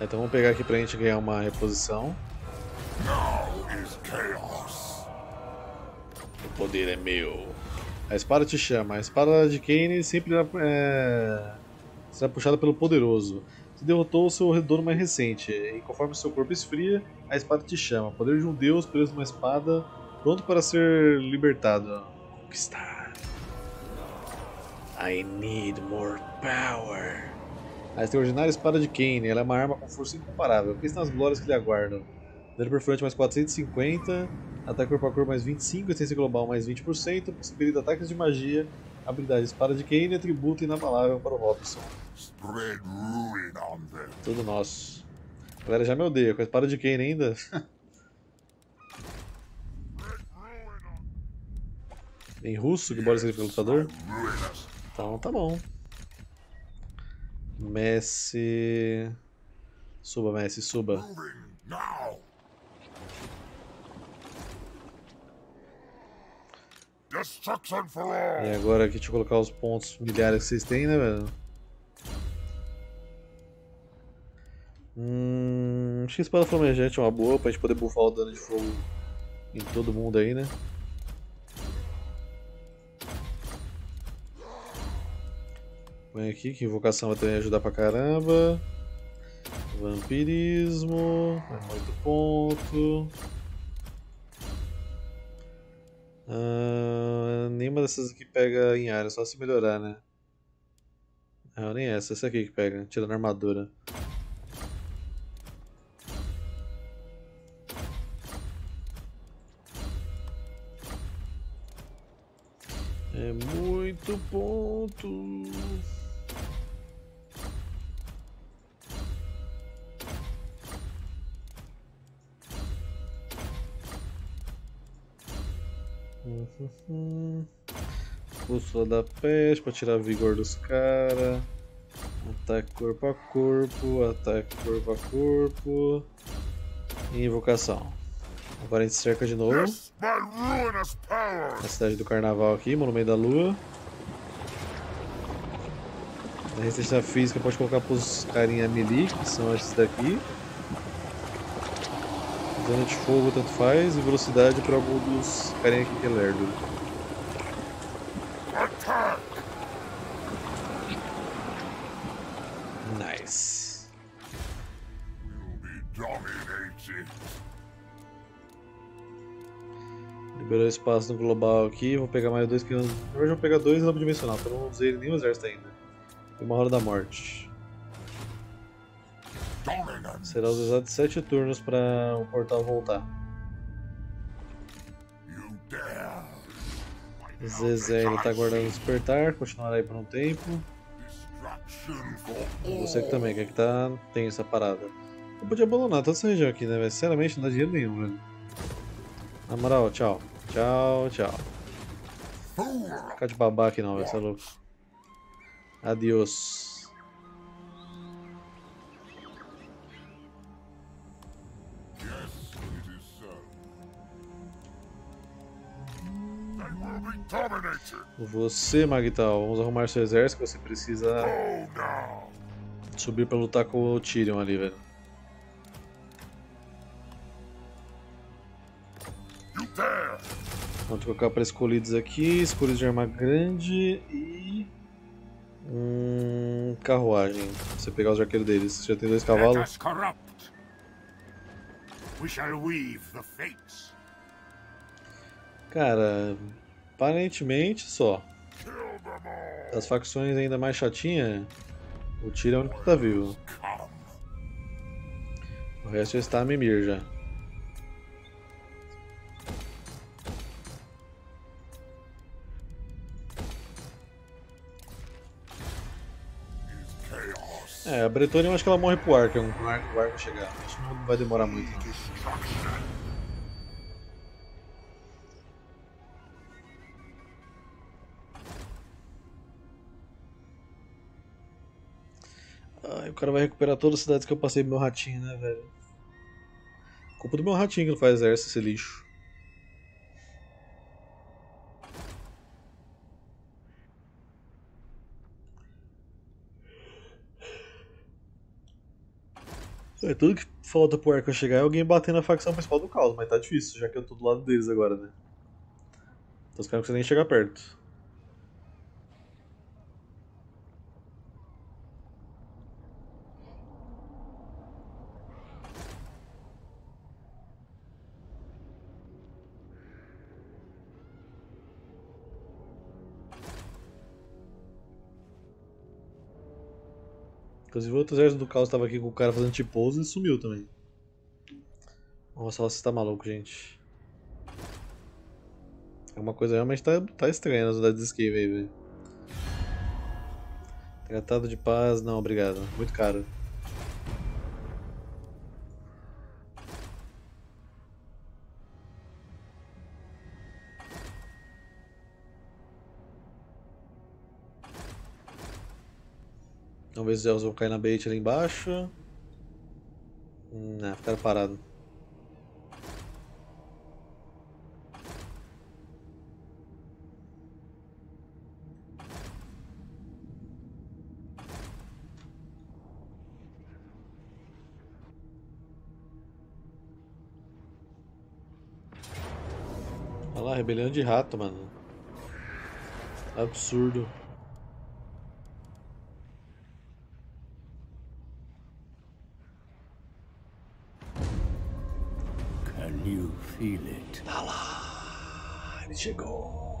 Então vamos pegar aqui pra gente ganhar uma reposição. O poder é meu. A espada te chama. A espada de Kane sempre é... será puxada pelo poderoso. Você derrotou o seu redondo mais recente, e conforme seu corpo esfria, a espada te chama. Poder de um deus preso numa espada, pronto para ser libertado. Conquistar. I need more power. A extraordinária espada de Kane, ela é uma arma com força incomparável. Pensem nas glórias que lhe aguardam. Dano perfurante mais 450, ataque corpo a corpo mais 25, essência global mais 20%, possibilidade de ataques de magia, habilidade espada de Kane, atributo inabalável para o Robson. Tudo nosso. A galera já me odeia, com a espada de Kane ainda. em russo, que bora ser lutador? Então tá bom. Messi. Suba, Messi, suba. E agora aqui, deixa eu colocar os pontos milhares que vocês têm, né, velho? Hum, acho que espada flamejante é uma boa pra gente poder buffar o dano de fogo em todo mundo aí, né? Põe aqui que invocação vai também ajudar pra caramba. Vampirismo, é muito ponto. Ah, nenhuma dessas aqui pega em área, só se melhorar, né? Não, nem essa, essa aqui que pega, tirando a armadura. É muito ponto. Bússola da peste para tirar vigor dos caras. Ataque corpo a corpo, ataque corpo a corpo. E invocação. Agora a gente cerca de novo. A cidade do carnaval aqui, monumento da lua. A resistência física pode colocar para os carinha melee, que são esses daqui. Dano de fogo tanto faz e velocidade para algum dos carinha que é lerdo. Nice. Liberou espaço no global aqui, vou pegar mais dois que. Na verdade vou pegar dois lâmpada dimensional, porque eu não usei nenhum exército ainda. E uma hora da morte. Será usado 7 turnos para o portal voltar. Zezé ele tá guardando despertar, continuará aí por um tempo. Você que também, que aqui tá. tem essa parada. Eu podia abandonar toda essa região aqui, né, velho? Sinceramente, não dá dinheiro nenhum, velho. Na moral, tchau. Tchau, tchau. Ficar de babaca aqui não, velho, você é louco. Adiós. Você, Magtal, vamos arrumar seu exército você precisa subir pra lutar com o Tyrion ali, velho. Vamos trocar para escolhidos aqui, escolhidos de arma grande e. Hum, carruagem. Você pegar os arqueiros deles, você já tem dois cavalos. Cara, Aparentemente só. Das facções ainda mais chatinha, o Tyrion é o único que tá vivo. O resto já está a mimir já. É, a Bretônia eu acho que ela morre pro Ark, arco, o Ark chegar. Acho que não vai demorar muito. Não. Ai, o cara vai recuperar todas as cidades que eu passei pro meu ratinho, né, velho? Culpa do meu ratinho que não faz exército, esse lixo. É, tudo que falta pro Arca chegar é alguém bater na facção principal do caos, mas tá difícil, já que eu tô do lado deles agora, né? Então os caras não nem chegar perto. Inclusive o outro exército do caos tava aqui com o cara fazendo tipo e sumiu também. Nossa, você tá maluco, gente. Alguma coisa realmente tá, tá estranha nas unidades de esquiva aí, velho. Tratado de paz, não, obrigado. Muito caro. Os elfos vão cair na bait ali embaixo. Hum, não, ficaram parados. Olha lá, rebelião de rato, mano. Absurdo.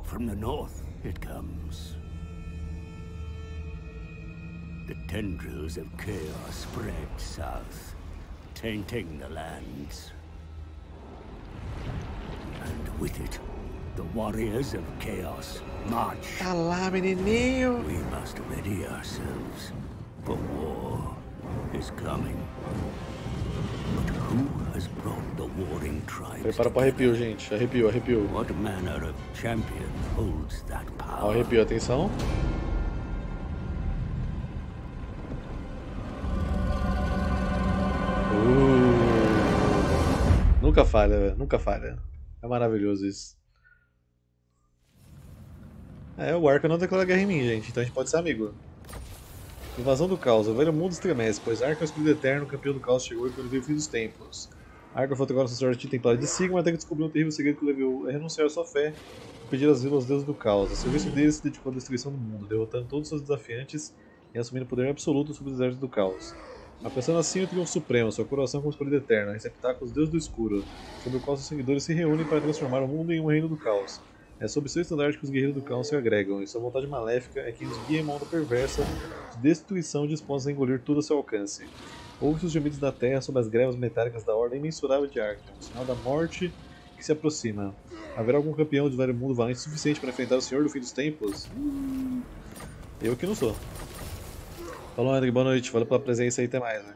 From the north it comes. The tendrils of chaos spread south, tainting the lands. And with it, the warriors of chaos march. We must ready ourselves, for war is coming. But who Prepara para arrepio, gente. Arrepio, arrepio. What manner of champion holds that power? arrepio, atenção. Uh. Nunca falha, velho. Nunca falha. É maravilhoso isso. É, o Arca não declara guerra em mim, gente, então a gente pode ser amigo. Invasão do Caos. O velho mundo estremece, pois Arca é o escolhido eterno, campeão do Caos chegou e quando veio o fim dos tempos. Arca foi agora sacerdote templário de Sigma até que descobriu um terrível segredo que o levou a renunciar à sua fé e pedir asilo aos deuses do caos. A serviço deles se dedicou à destruição do mundo, derrotando todos os seus desafiantes e assumindo o poder absoluto sobre os exércitos do caos. Apressando assim o triunfo supremo, sua coroação como escolhido eterno, receptáculo os deuses do escuro, sobre o qual seus seguidores se reúnem para transformar o mundo em um reino do caos. É sob seu estandarte que os guerreiros do caos se agregam, e sua vontade maléfica é que os guia em onda perversa de destruição disposta a engolir tudo a seu alcance. Ouve os gemidos da terra sob as grevas metálicas da ordem imensurável de Arkham, o sinal da morte que se aproxima. Haverá algum campeão de velho mundo valente suficiente para enfrentar o Senhor do Fim dos Tempos? Hum, eu que não sou. Falou, André, boa noite. Valeu pela presença aí, até mais, né?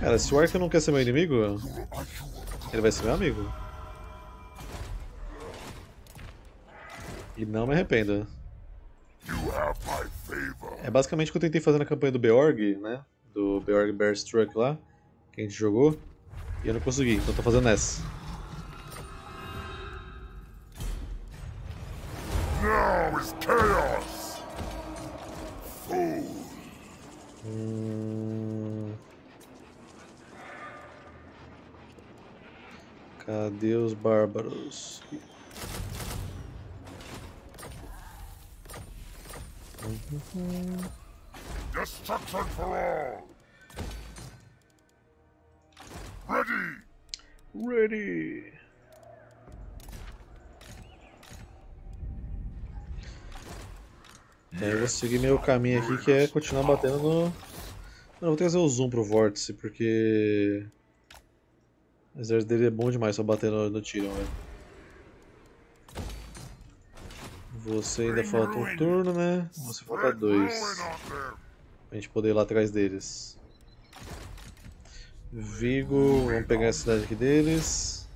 Cara, se o Arkham não quer ser meu inimigo, ele vai ser meu amigo. E não me arrependa. É basicamente o que eu tentei fazer na campanha do Beorg, né? Do Beorg Bear Struck lá, que a gente jogou, e eu não consegui, então tô fazendo essa. Now is chaos. Hum... Cadê os bárbaros? Uhum. Destruction for all! Ready! Ready! É, eu vou seguir meu caminho aqui que é continuar batendo no. Não, vou trazer o zoom pro vórtice porque. O exército dele é bom demais só bater no, no tiro, velho. Você ainda falta um turno, né? Você falta dois. Pra gente poder ir lá atrás deles. Vigo, vamos pegar a cidade aqui deles.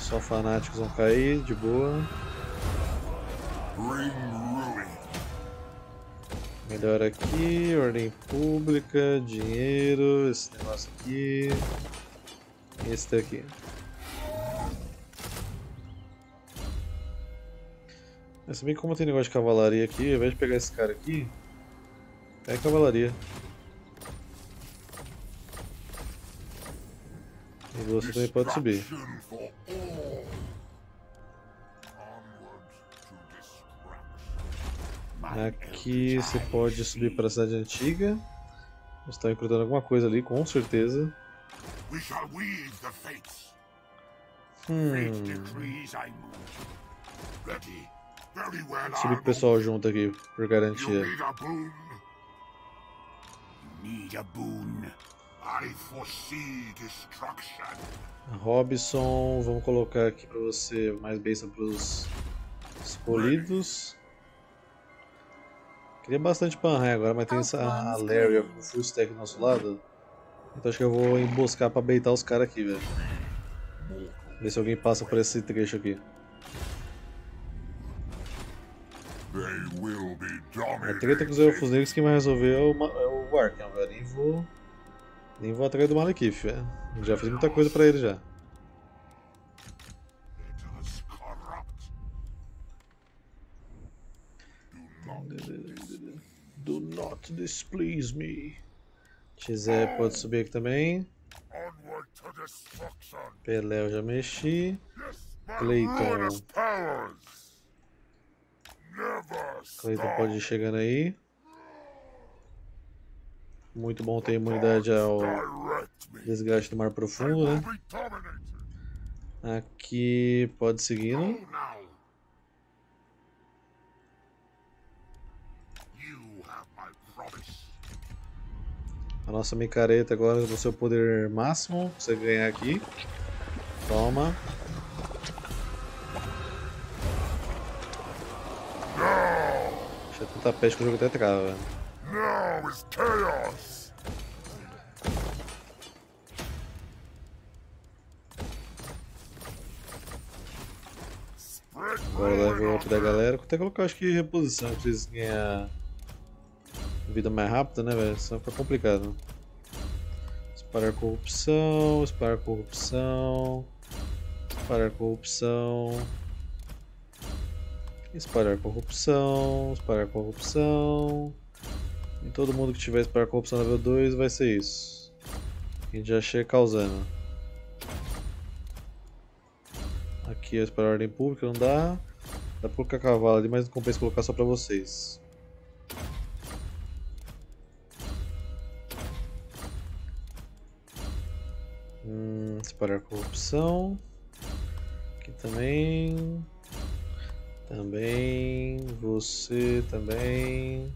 Só fanáticos vão cair, de boa. Melhor aqui, ordem pública, dinheiro, esse negócio aqui. Esse daqui. Mas se bem que como tem negócio de cavalaria aqui, ao invés de pegar esse cara aqui, a cavalaria. E você também pode subir. Aqui você pode subir para a cidade antiga. Eles estão recrutando alguma coisa ali, com certeza. Hum. Subir o pessoal junto aqui, por garantia. Robson, vamos colocar aqui para você mais bênção para os escolhidos. Queria bastante Panrai agora, mas tem essa a Larry com full stack do nosso lado. Então acho que eu vou emboscar para baitar os caras aqui, velho. Ver se alguém passa por esse trecho aqui. They will be A treta com os elfos negros quem vai resolver é o, é o Arkham, velho. Nem vou. Nem vou atrás do Malekith, velho. Já fiz muita coisa pra ele já. Do not displease me. XE pode subir aqui também. Pelé eu já mexi. Clayton. Stop. pode ir chegando aí. Muito bom ter imunidade ao desgaste do mar profundo, né? Aqui pode ir seguindo. Go now. You have my promise. A nossa micareta agora no seu poder máximo. Você ganhar aqui. Toma. Deixa tanta peste que o jogo até trava. Now is chaos. Agora level up da galera. Vou até colocar acho que reposição pra vocês ganhar vida mais rápida, né, velho? Senão fica complicado. Disparar corrupção, disparar corrupção, disparar corrupção, disparar corrupção, disparar corrupção. E todo mundo que tiver disparar corrupção level 2 vai ser isso. A gente já chega causando. Aqui é a ordem pública, não dá. Dá pra colocar cavalo ali, mas não compensa colocar só pra vocês. Hum, separar corrupção. Aqui também. Também. Você também.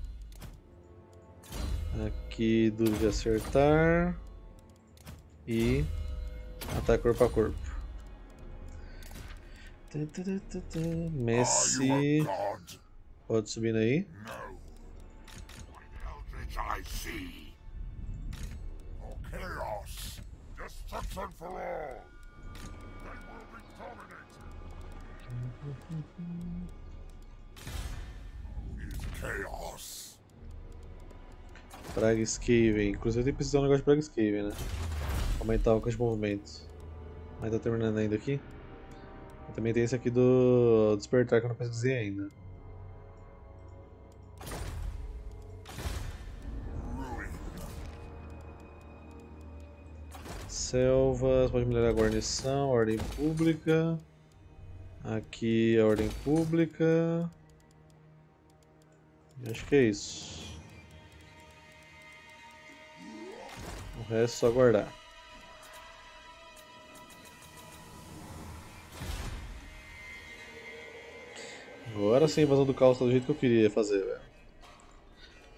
Aqui duro de acertar. E ataque corpo a corpo. Messi. Pode subir aí. For chaos. Destruction for all. Praga Skaven. Inclusive tem de um negócio de Praga Skaven, né? Aumentar o alcance de movimento. Mas tá terminando ainda aqui. Também tem esse aqui do Despertar que eu não pesquisei ainda. Selvas, pode melhorar a guarnição, ordem pública. Aqui a ordem pública. Acho que é isso. O resto é só guardar. Agora sim a invasão do caos tá do jeito que eu queria fazer, velho.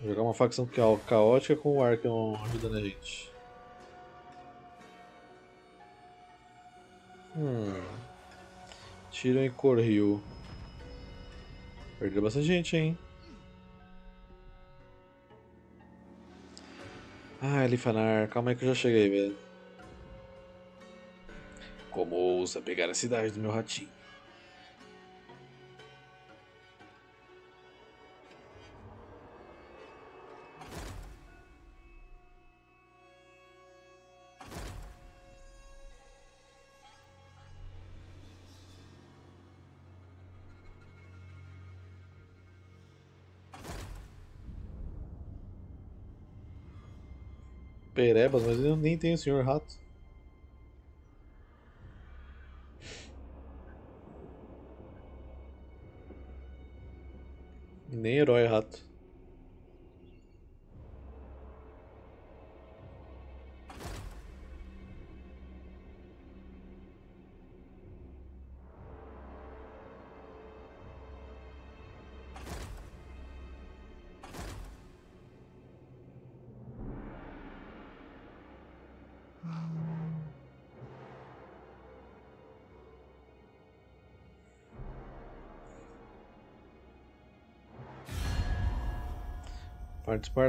Jogar uma facção ca- caótica com o Arkham ajudando a gente. Hum. Tiro em Corrio. Perdeu bastante gente, hein? Ah, Elifanar, calma aí que eu já cheguei, velho. Como ousa pegar a cidade do meu ratinho? Perebas, mas eu nem tenho o senhor rato. Nem herói rato.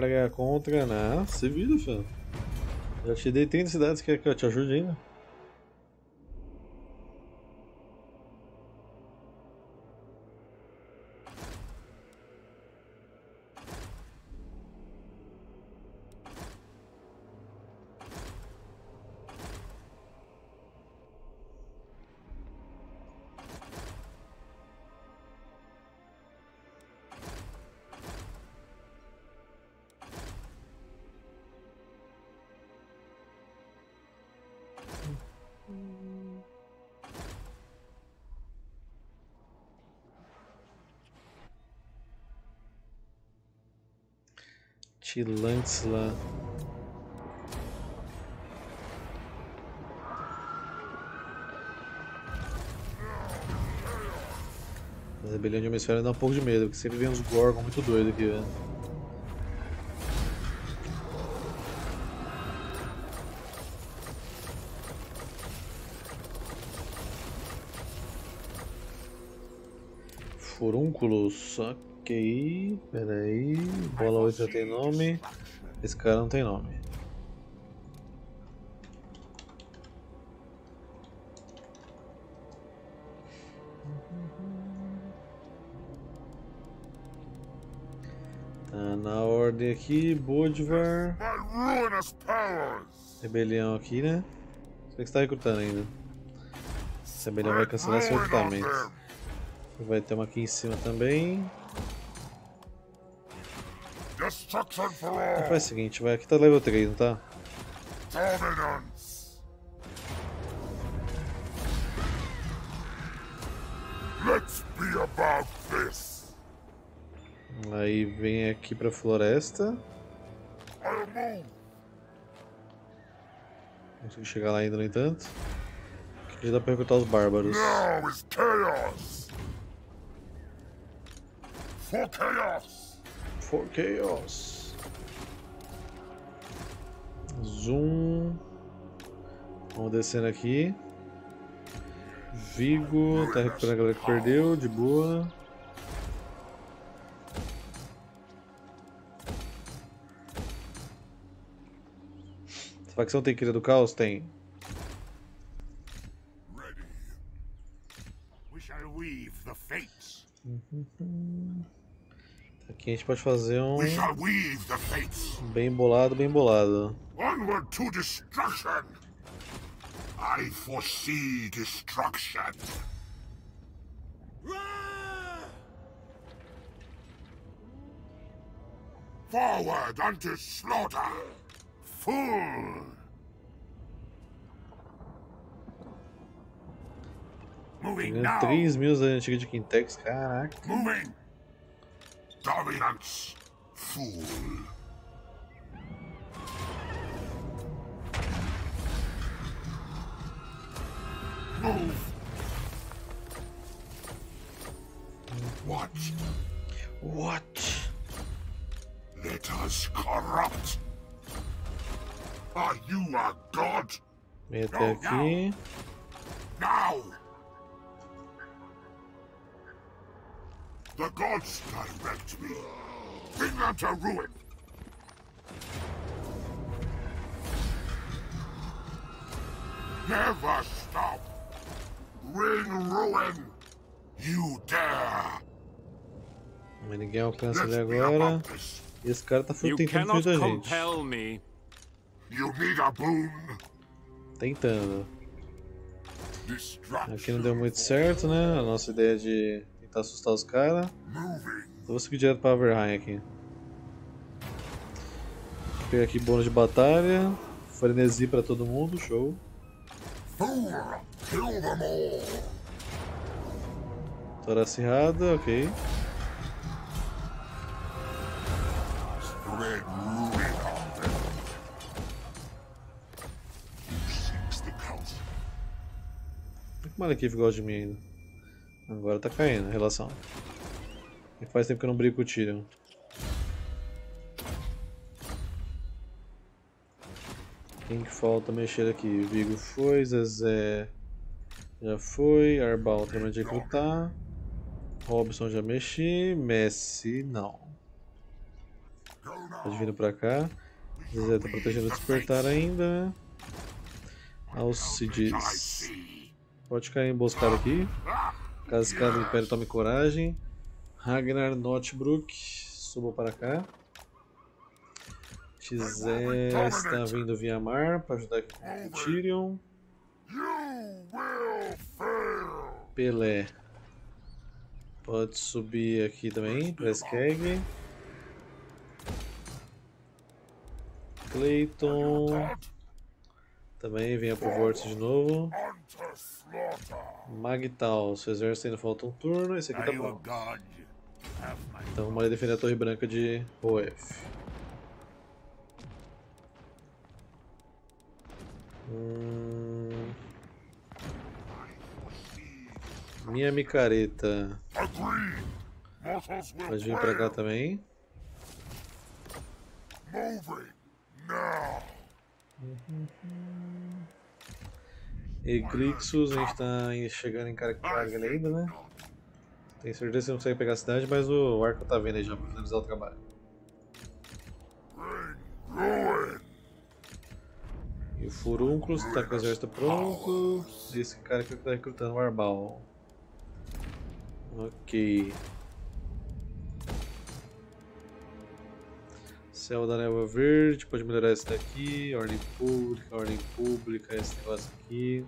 Guerra contra. Não, se vira, filho. Já te dei 30 cidades, quer que eu te ajude ainda? Lá. A rebelião de esfera dá um pouco de medo, porque sempre vem uns Gorgon muito doidos aqui, velho. Furúnculos, ok. Pera aí. Bola 8 já tem nome. Esse cara não tem nome. Tá na ordem aqui, Bodvar. Rebelião aqui, né? Você que está recrutando ainda. Essa rebelião vai cancelar seu recrutamento. Vai ter uma aqui em cima também. Destruction for Então faz o seguinte, vai aqui tá level 3, não tá? Dominance! Let's be about this! Aí vem aqui pra floresta. Consegui chegar lá ainda, no entanto. Aqui já dá pra recrutar os bárbaros. Now is chaos! For chaos! For Chaos. Zoom. Vamos descendo aqui. Vigo, tá recuperando a galera que perdeu, de boa. Essa facção tem Cria do Caos? Tem. Ready. We shall weave the fates. Aqui a gente pode fazer um We shall weave the fates. bem bolado, bem bolado. Onward to destruction! I foresee destruction. Forward unto slaughter! Fool! Moving Ganhando now! 3 mil da antiga de Quintex, caraca. Moving! Dominance! Fool! Move! What? What? Let us corrupt! Are you a god? Vem até aqui. Now! The gods direct me. Bring them to ruin. Never stop. Bring ruin. You dare. Mas ninguém alcança ele agora. E esse cara tá tentando fugir da gente. me. You need a boon. Tentando. Aqui não deu muito certo, né? A nossa ideia de tentar assustar os caras. Eu vou seguir direto pra Averheim aqui. pegar aqui bônus de batalha. Frenesi pra todo mundo, show. Tora acirrada, ok. Council? Por que gosta de mim ainda? Agora tá caindo a relação. E faz tempo que eu não brigo com o Tyrion. Quem que falta mexer aqui? Vigo foi, Zezé já foi, Arbal também de recrutar. Robson já mexi, Messi não. Pode vir pra cá. Zezé tá protegendo o despertar ainda. Alcides. Pode cair emboscado aqui. Caso do Império tome coragem. Ragnar Notebrook, suba para cá. Xé está vindo via mar para ajudar com o Tyrion. Pelé. Pode subir aqui também para Skeg. Clayton. Também venha pro Vórtice de novo. Magtal, seu exército ainda falta um turno. Esse aqui tá bom. Então vamos ali defender a torre branca de Roef. Hum... Minha micareta pode vir pra cá também. Moving now! E Grixus, a gente tá chegando em carga ali ainda, né? Tenho certeza que não consegue pegar a cidade, mas o Arco tá vendo aí já pra finalizar o trabalho. E o Furúnculos tá com o exército pronto. Esse cara que tá recrutando o Arbal. Ok. Céu da Névoa Verde, pode melhorar esse daqui. Ordem Pública, Ordem Pública, esse negócio aqui.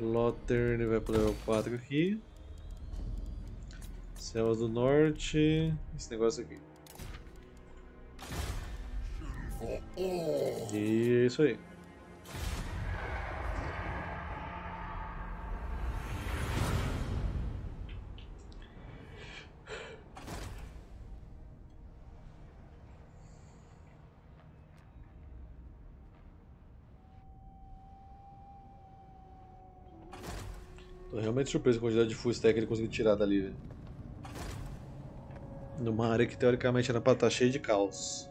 Lothern vai pro level 4 aqui. Céus do Norte, esse negócio aqui. E é isso aí. Realmente surpreso com a quantidade de full stack que ele conseguiu tirar dali. Numa área que teoricamente era pra estar cheia de caos.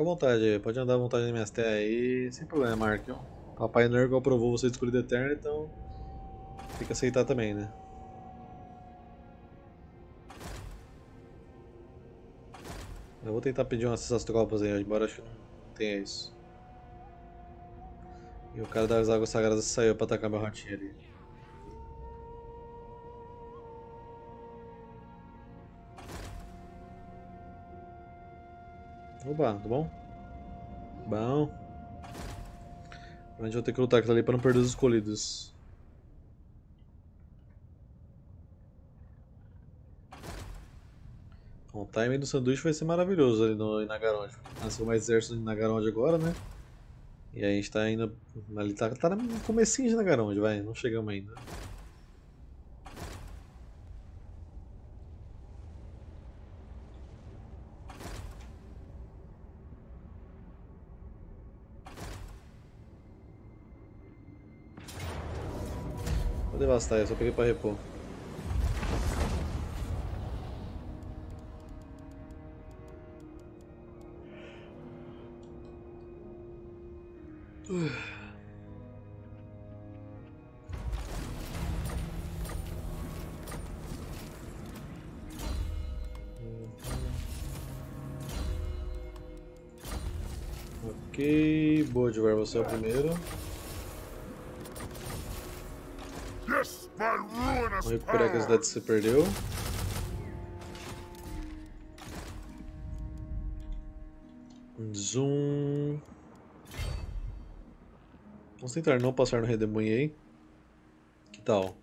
Fica à vontade, pode andar à vontade nas minhas terras aí, sem problema, Markion. Papai Nurgle aprovou você de escolhida então tem que aceitar também, né? Eu vou tentar pedir umas dessas tropas aí, embora acho que não tenha isso. E o cara das águas sagradas saiu pra atacar meu ratinho ali. Oba, tudo bom? Bom. A gente vai ter que lutar aquilo ali pra não perder os escolhidos. Bom, o timing do sanduíche vai ser maravilhoso ali no Nagaronde. Nasceu mais exército em Nagaronde agora, né? E aí a gente tá indo. Ali tá, tá no comecinho de Nagaronde, vai, não chegamos ainda. Devastar, eu só peguei pra repor. Ok, boa de você é o primeiro. Vamos recuperar aquela cidade que você perdeu. Zoom. Vamos tentar não passar no redemoinho aí. Que tal?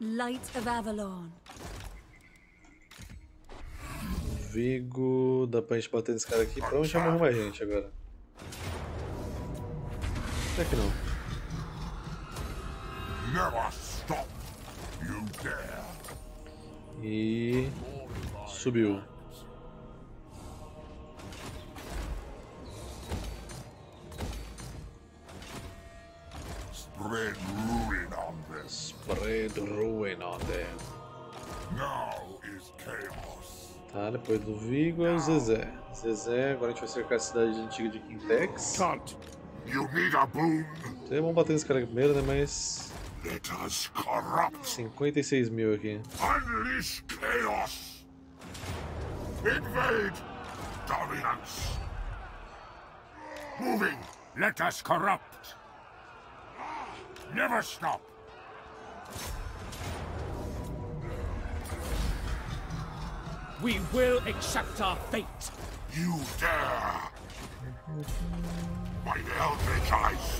Light of Avalon. Vigo. Dá pra gente bater nesse cara aqui. Provavelmente vai morrer mais gente agora. Até que não. E. Subiu. Spread ruin on them. Spread ruin on them. Now is chaos. Tá, depois do Vigo é o Zezé. Zezé, agora a gente vai cercar a cidade antiga de Quintex. Can't. You need a boon. Seria bom bater nesse cara primeiro, né? Mas. Let us corrupt. 56 mil aqui. Unleash chaos. Invade. Dominance. Moving. Let us corrupt. Never stop. We will accept our fate. You dare.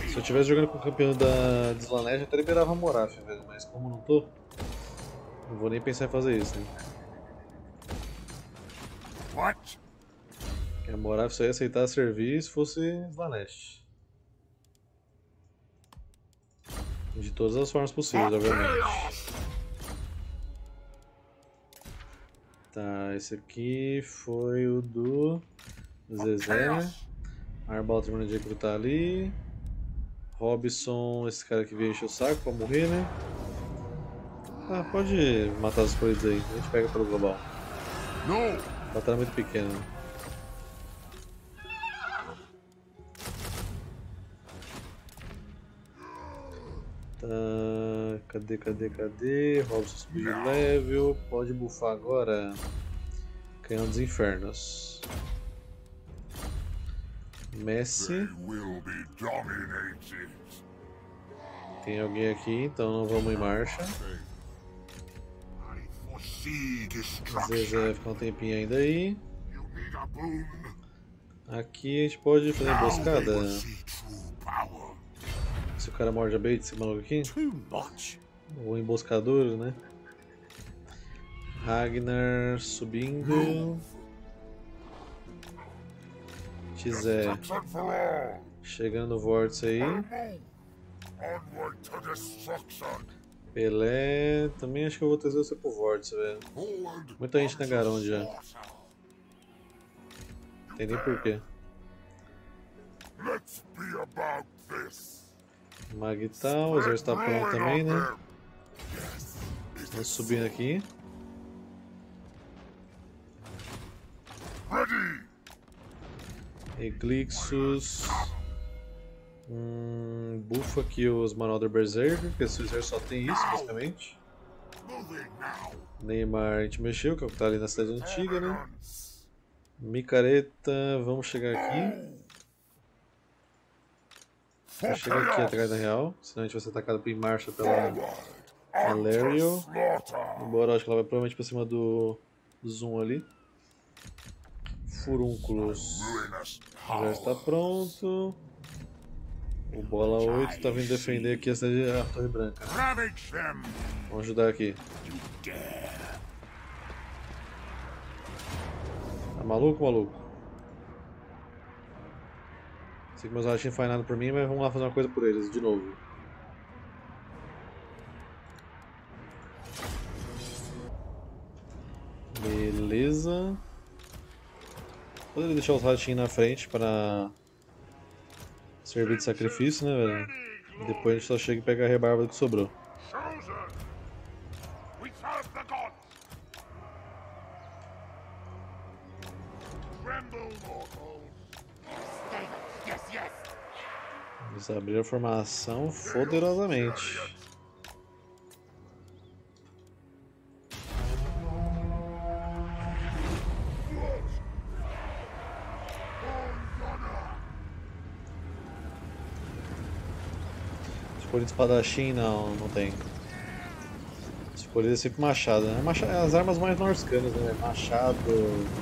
Se eu tivesse jogando com o campeão da de Slanesh, eu até liberava a Moraf, velho. Mas como não tô, não vou nem pensar em fazer isso, né? What? Porque a Moraf só ia aceitar servir se fosse Slanesh. De todas as formas possíveis, obviamente. Tá, esse aqui foi o do Zezé. Chaos. Arbalto Maníaco tá ali. Robson, esse cara que veio encher o saco pra morrer, né? Ah, pode matar os escolhidos aí, a gente pega pelo global. A batalha é muito pequena. Tá. Cadê, cadê, cadê? Robson subiu de level. Pode bufar agora. Canhão dos Infernos. Messi. Tem alguém aqui, então não vamos em marcha. Zezé vai ficar um tempinho ainda aí. Aqui a gente pode fazer emboscada. Se o cara morde a bait, esse maluco aqui. O emboscador, né? Ragnar subindo. All. chegando no vórtice aí. Pelé. Também acho que eu vou trazer você pro vórtice, velho. Muita gente na Garonde já. Tem nem porquê. Magtal, o exército tá pronto também, né? Vamos is subindo aqui. ready. Eglixus. Hum, bufa aqui os do Berserker, porque esse exército só tem isso, basicamente. Neymar a gente mexeu, que é o que tá ali na cidade antiga, né? Micareta, vamos chegar aqui. Vamos chegar aqui atrás da real, senão a gente vai ser atacado em marcha pela. Valerio. Embora acho que ela vai provavelmente pra cima do Zoom ali. Furúnculos. Já está pronto. O Bola 8 tá vindo defender aqui a cidade a Torre Branca. Vamos ajudar aqui. Tá maluco, maluco? Sei que meus não fazem nada por mim, mas vamos lá fazer uma coisa por eles, de novo. Beleza. Poderia deixar os ratinhos na frente para servir de sacrifício, né, velho? Depois a gente só chega e pega a rebarba que sobrou. Abriram a formação poderosamente. Escolha de espadachim não, não tem. Escolha é sempre machado, né? Macha- As armas mais norscanas, né? Machado,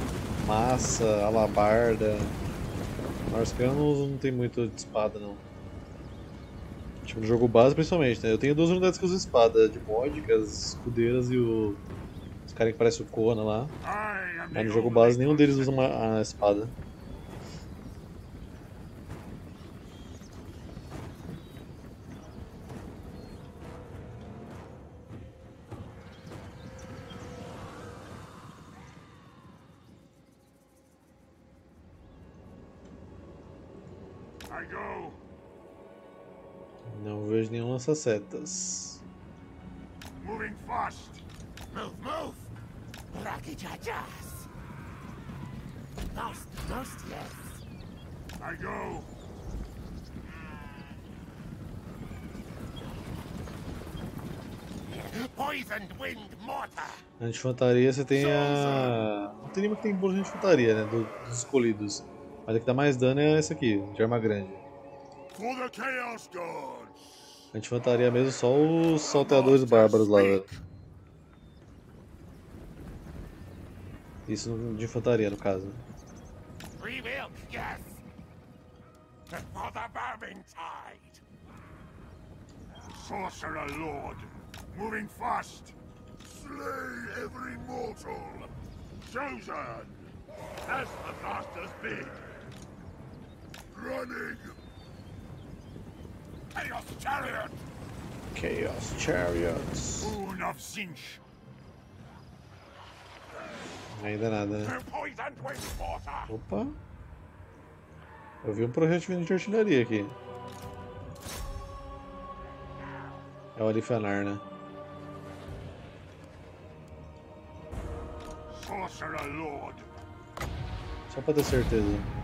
massa, alabarda. Norscano não, tem muito de espada não. Tipo, no jogo base principalmente, né? Eu tenho duas unidades que usam espada, de mod, que as escudeiras e o. Os caras que parecem o Kona lá. Mas no jogo base nenhum deles usa uma, a espada. Vejo nenhum lança-setas. Moving fast. Move, move. Rakichajas. Lost, lost, yes. I go. Na infantaria você tem a. Não tem nenhuma que tem bônus de infantaria, né? do- dos escolhidos. Mas a que dá mais dano é essa aqui, de arma grande. For the Chaos Gods. A infantaria mesmo, só os salteadores bárbaros lá. velho. Isso de infantaria, no caso. Free will, yes. For the Vermintide. Sorcerer Lord. Moving fast. Slay every mortal. Chosen. As the masters bid. Running. Chaos Chariot. Chaos Chariots. Boon of Zinch. Ainda nada, né? Opa! Eu vi um projeto vindo de artilharia aqui. É o Alifanar, né? Sorcerer Lord. Só pra ter certeza.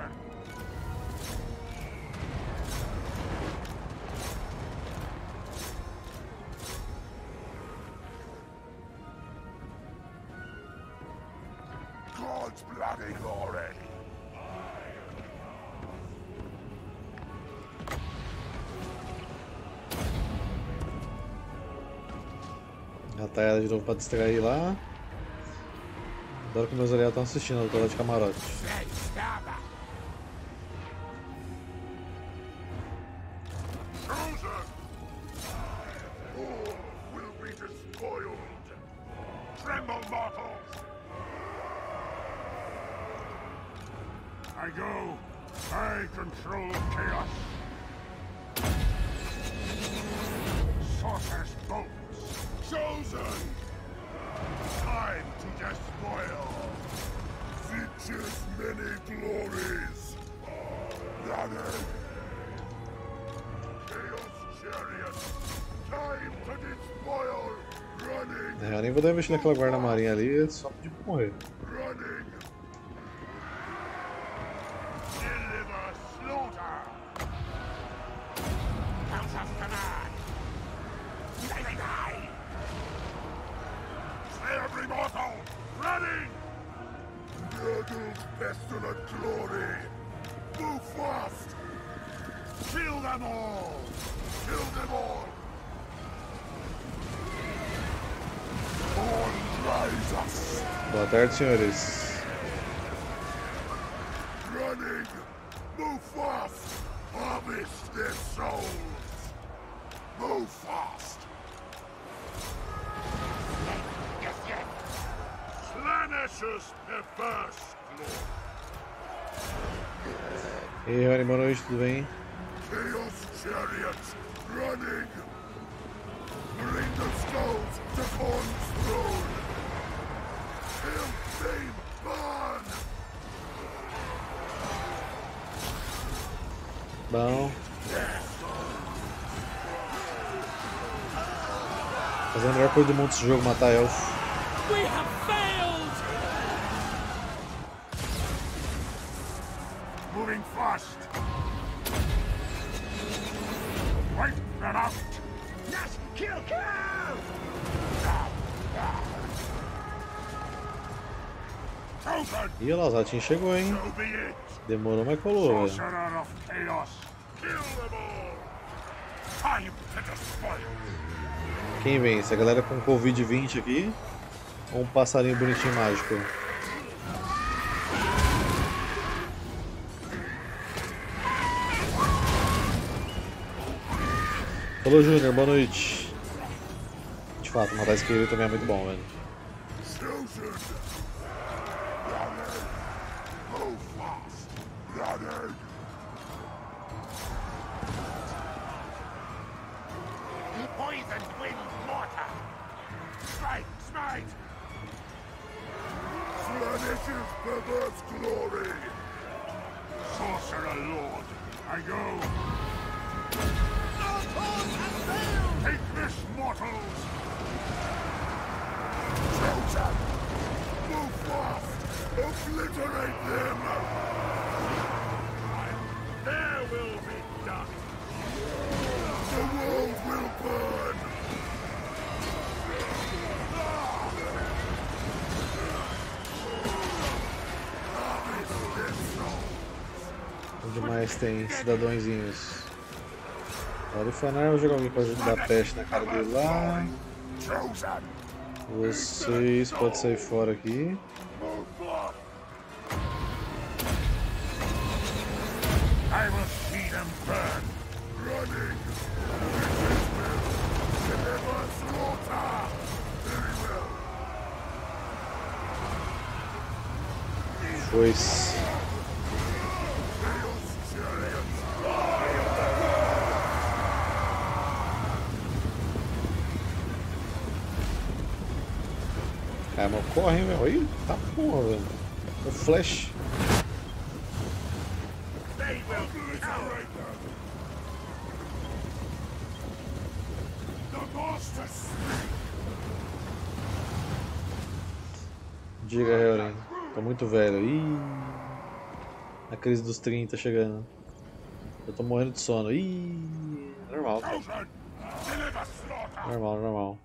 Tá ela de novo pra distrair lá. Adoro que meus aliados estão assistindo, eu tô lá de camarote. Investir naquela guarda marinha ali, é só pedir pra morrer. Senhores. Running! Move fast! Harvest their souls! Move fast! Slashers perverse glory. E aí, Rony, boa noite, tudo bem? Chaos chariots running. Bring the skulls to Korn's throne. Hail Bom. Fazer a melhor coisa do mundo esse jogo, matar elfo. We have failed! Moving fast. Wipe them out. Yes, kill, kill. Ih, chegou, hein? so. Demorou, mas colou, velho. Sorcerer of chaos, kill them all. Time to despoil. Quem vence? A galera com Covid-20 aqui? Ou um passarinho bonitinho mágico? Falou, Júnior, boa noite. De fato, matar esquerdo também é muito bom, velho. Tem cidadãozinhos? Orifanar, vou jogar alguém pra dar peste na cara dele lá. Vocês podem sair fora aqui. I will see! Pois. Chaos chariots! Mas corre, velho. Ih, tá porra, velho. O flash. Diga, Helen. Tô muito velho. Ih. A crise dos 30 chegando. Eu tô morrendo de sono. Ih. Normal. Normal, normal.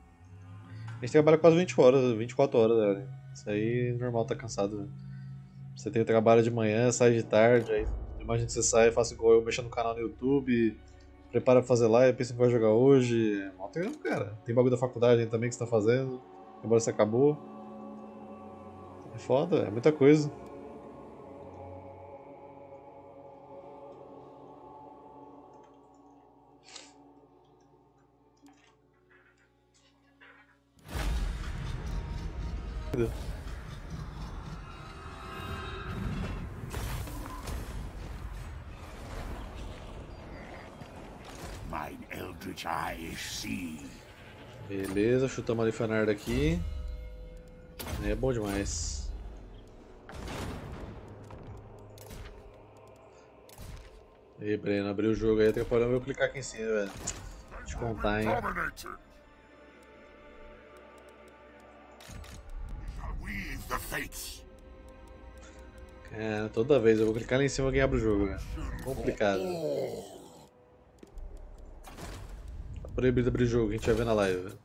A gente trabalha quase 20 horas, 24 horas, Helen. Isso aí normal, tá cansado. Né? Você tem trabalho de manhã, sai de tarde, aí imagina que você sai, faça igual eu, mexa no canal no YouTube, prepara pra fazer live, pensa que vai jogar hoje. É Mal treino, cara. Tem bagulho da faculdade aí também que você tá fazendo, embora você acabou. É foda, é muita coisa. Mine eldritch eyes see. Beleza, chutamos ali Fanard aqui. É bom demais. E Breno, abriu o jogo aí, atrapalhou eu clicar aqui em cima, velho. Deixa eu contar, hein. É, toda vez eu vou clicar lá em cima e abre o jogo, velho. Complicado. Tá proibido abrir o jogo, a gente vai ver na live, velho.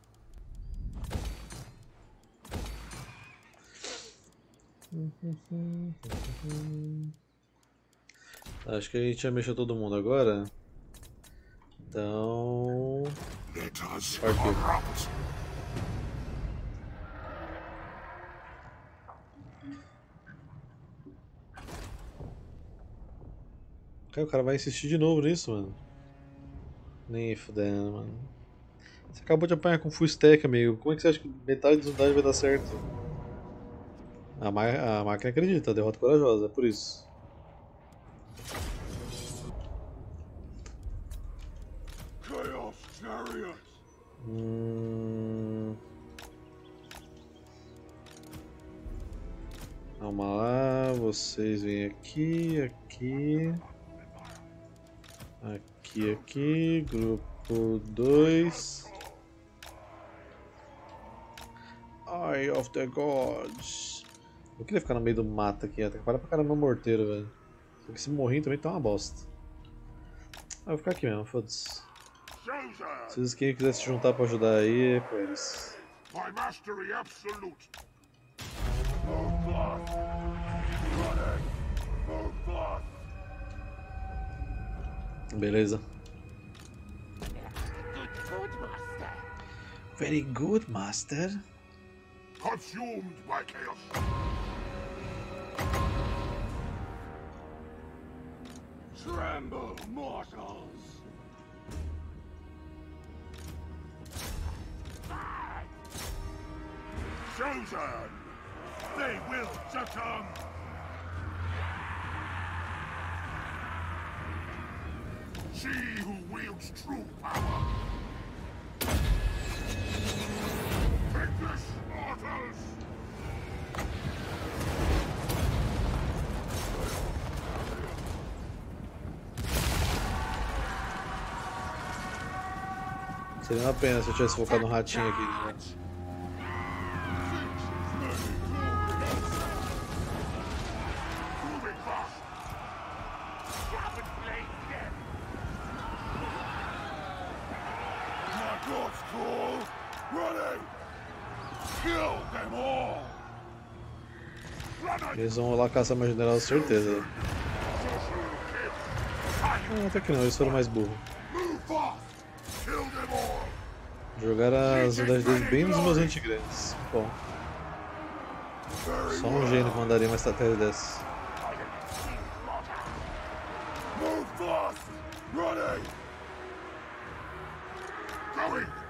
Acho que a gente já mexeu todo mundo agora. Então. Partiu. O cara vai insistir de novo nisso, mano. Nem fudendo, mano. Você acabou de apanhar com full stack, amigo. Como é que você acha que metade dos unidades vai dar certo? A, a máquina acredita, derrota corajosa, é por isso. Hum... Calma lá, vocês vêm aqui, aqui. Aqui, aqui, grupo 2. Eye of the Gods. Eu queria ficar no meio do mato aqui, para pra caramba o morteiro, velho. Só que se morrer também tá uma bosta. Ah, eu vou ficar aqui mesmo, foda-se. Se quem quiser se juntar pra ajudar aí, é com eles. My mastery absolute! Beleza. Good, good, master. Very good, master. Consumed by chaos! Tremble, mortals! Chosen! They will succumb! She who wields true power! Take this, mortals! Seria uma pena se eu tivesse focado no ratinho aqui. né? Eles vão lá caçar meu general, certeza. Ah, até que não, eles foram mais burros. Jogaram as unidades deles bem nos meus antigrandes. Bom, só um gênio mandaria uma estratégia dessa. Move fast! Running! Going!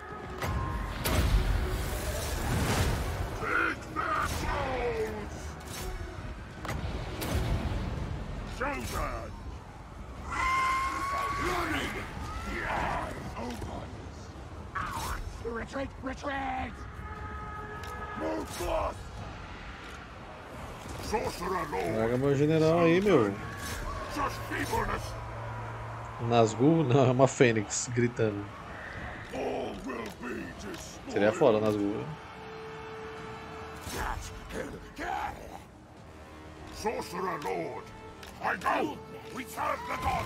Larga meu general aí, meu. Nazgûl? Não, é uma fênix gritando. Seria foda Nazgûl. Sorcerer Lord! I go! We serve the god!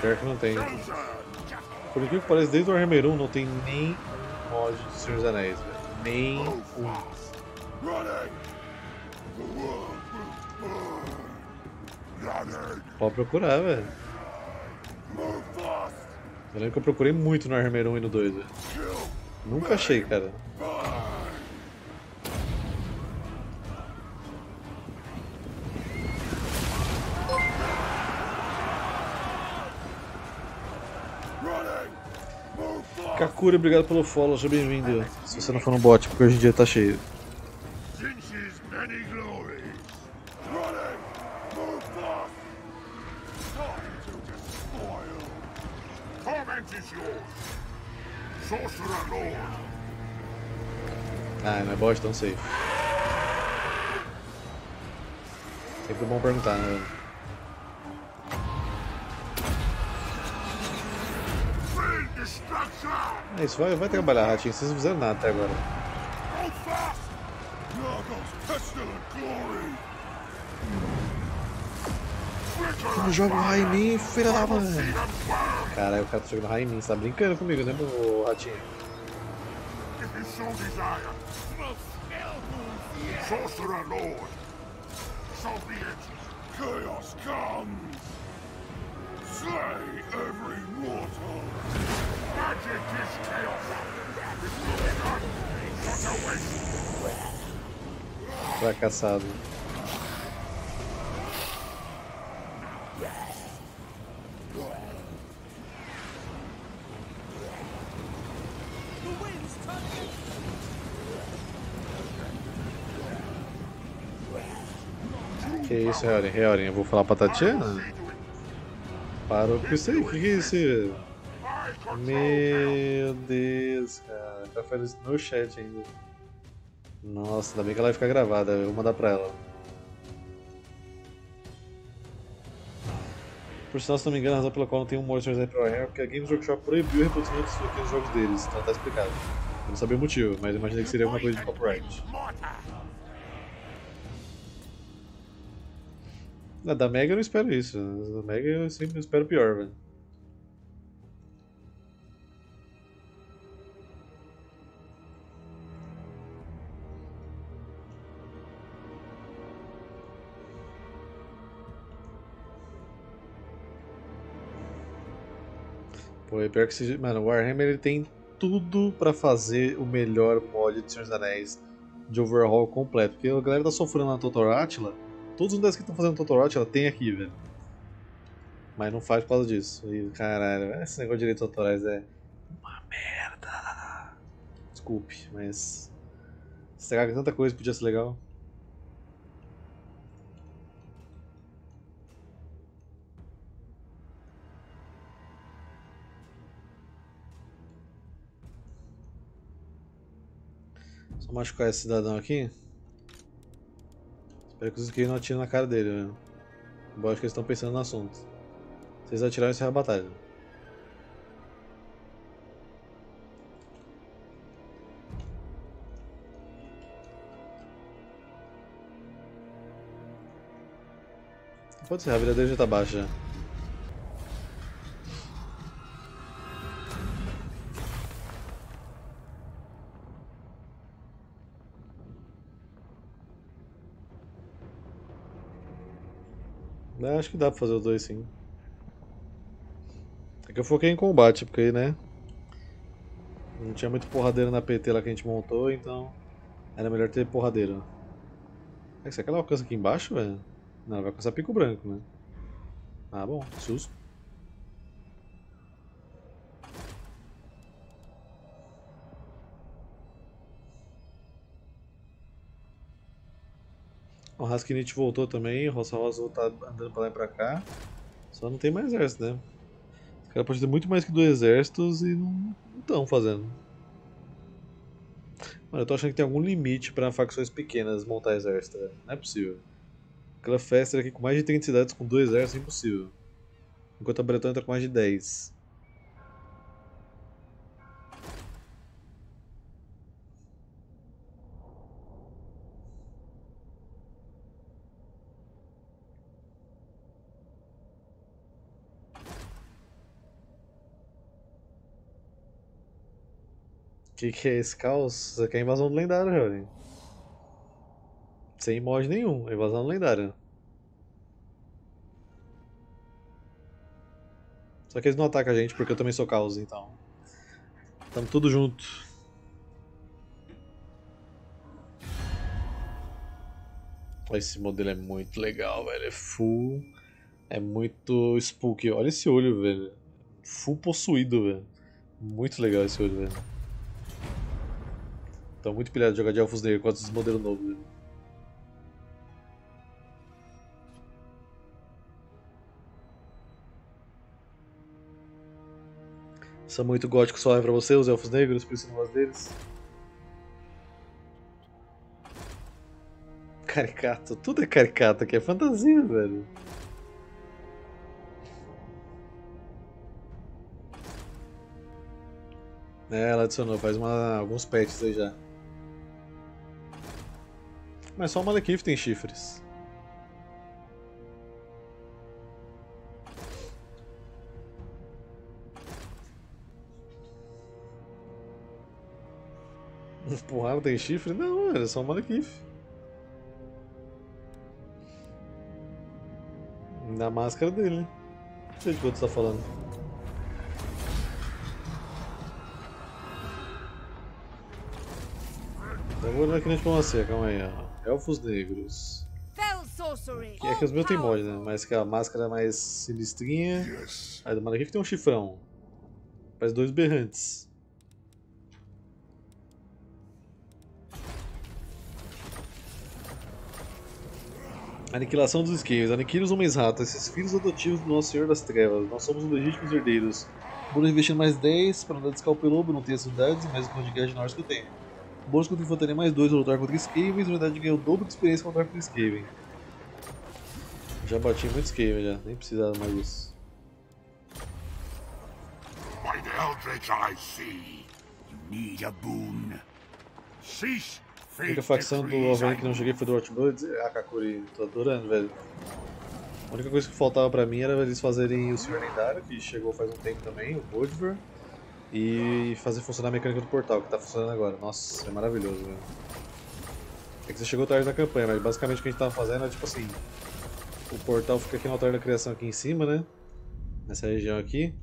Pior que não tem. Por incrível que pareça, desde o Warhammer 1 não tem nem um mod de Senhor dos Anéis, velho. Nem um. Pode procurar, velho. Eu lembro que eu procurei muito no Warhammer 1 e no 2, velho. Kill! Nunca achei, cara. Kakuri, obrigado pelo follow, seja bem-vindo. Se você não for no bot, porque hoje em dia tá cheio. Many glories. Running! Move fast! Time to despoil! Torment is yours! Sorcerer Lord! Ah, não é bot, então safe. Sempre bom perguntar, né? É isso, vai, vai trabalhar, Ratinho. Vocês não fizeram nada até agora. Não jogo Raimin, filha da mãe. Caralho, o cara tá jogando Raimin, você tá brincando comigo, né, meu Ratinho? If you so desire. Sorcerer Lord! So be it! Chaos comes! Slay every mortal! Magic is chaos! On! Such a waste! Fracassado. Que isso, Heorin? Heorin, eu vou falar pra Tatiana? Para o que aí, que, que é isso? Meu Deus, cara. Tá fazendo isso no chat ainda. Nossa, ainda bem que ela vai ficar gravada, eu vou mandar pra ela. Por sinal, se não me engano, a razão pela qual não tem um Monsters Hyper Warhammer é porque a Games Workshop proibiu o reproduzimento disso aqui nos jogos deles, então tá explicado. Eu não sabia o motivo, mas imaginei que seria alguma coisa de copyright. Ah, da Mega eu não espero isso. Da Mega eu sempre espero pior, velho. Pô, é pior que esse. Mano, o Warhammer ele tem tudo pra fazer o melhor mod de Senhor dos Anéis de overhaul completo. Porque a galera tá sofrendo na Total Attila. Todos os 10 que estão fazendo Total Attila tem aqui, velho. Mas não faz por causa disso. E caralho, esse negócio de direitos autorais é uma merda. Desculpe, mas. Estragar tanta coisa podia ser legal. Só machucar esse cidadão aqui. Espero que os skills não atirem na cara dele, né? Embora acho que eles estão pensando no assunto. Se eles atirarem, encerra a batalha. Pode ser, a vida dele já tá baixa É, acho que dá pra fazer os dois sim. É que eu foquei em combate, porque aí, né? Não tinha muito porradeiro na PT lá que a gente montou, então era melhor ter porradeiro. É, será que ela alcança aqui embaixo, velho? Não, ela vai alcançar pico branco, né? Ah, bom, susto. O Raskinit voltou também, o Roça Rosa tá andando pra lá e pra cá. Só não tem mais exército, né? Os caras podem ter muito mais que dois exércitos e não estão fazendo. Mano, eu tô achando que tem algum limite pra facções pequenas montar exército, velho. Não é possível. Aquela festa aqui com mais de 30 cidades com dois exércitos é impossível. Enquanto a Bretonha tá com mais de 10. Que que é esse caos? Isso aqui é invasão do lendário, Helden. Sem mod nenhum, é invasão do lendário. Só que eles não atacam a gente porque eu também sou caos, então. Tamo tudo junto. Esse modelo é muito legal, velho. É full. É muito spooky. Olha esse olho, velho. Full possuído, velho. Muito legal esse olho, velho. Tô muito pilhado de jogar de Elfos Negros com esses modelos novos. Velho. São muito gótico só é pra você, os Elfos Negros, por isso não gosto deles. Caricato, tudo é caricato aqui, é fantasia, velho. É, ela adicionou, faz uma, alguns patches aí já. Mas só o Malekith tem chifres. Porra, não tem chifre? Não, é só o Malekith. Na máscara dele. Não sei de quanto você tá falando. Eu vou olhar aqui na diplomacia, calma aí, ó. Elfos negros. Fell sorcery. Que é que os meus tem mod, né? Mas que a máscara é mais sinistrinha. Aí do Malekith tem um chifrão. Faz dois berrantes. Aniquilação dos Skaves. Aniquile os homens ratos, esses filhos adotivos do Nosso Senhor das Trevas. Nós somos os legítimos herdeiros. Bônus investindo mais 10 para andar de Scalpelobo, não tem as unidades, mais o guerra de Norse que eu tenho. Bônus contra infantaria mais 2 ao lutar contra Skavens, a unidade ganha o dobro de experiência ao lutar contra Skaven. Já bati muito Skaven já, nem precisava mais disso. By the Eldritch I see, you need a boon. Cease A única facção do Alvain que não cheguei foi do Outblood. Ah, Kakuri, tô adorando, velho. A única coisa que faltava pra mim era eles fazerem o Senhor Lendário, que chegou faz um tempo também, o Bodvar, e fazer funcionar a mecânica do portal, que tá funcionando agora. Nossa, é maravilhoso, velho. É que você chegou tarde na campanha, mas basicamente o que a gente tava fazendo é tipo assim: o portal fica aqui no altar da criação, aqui em cima, né? Nessa região aqui.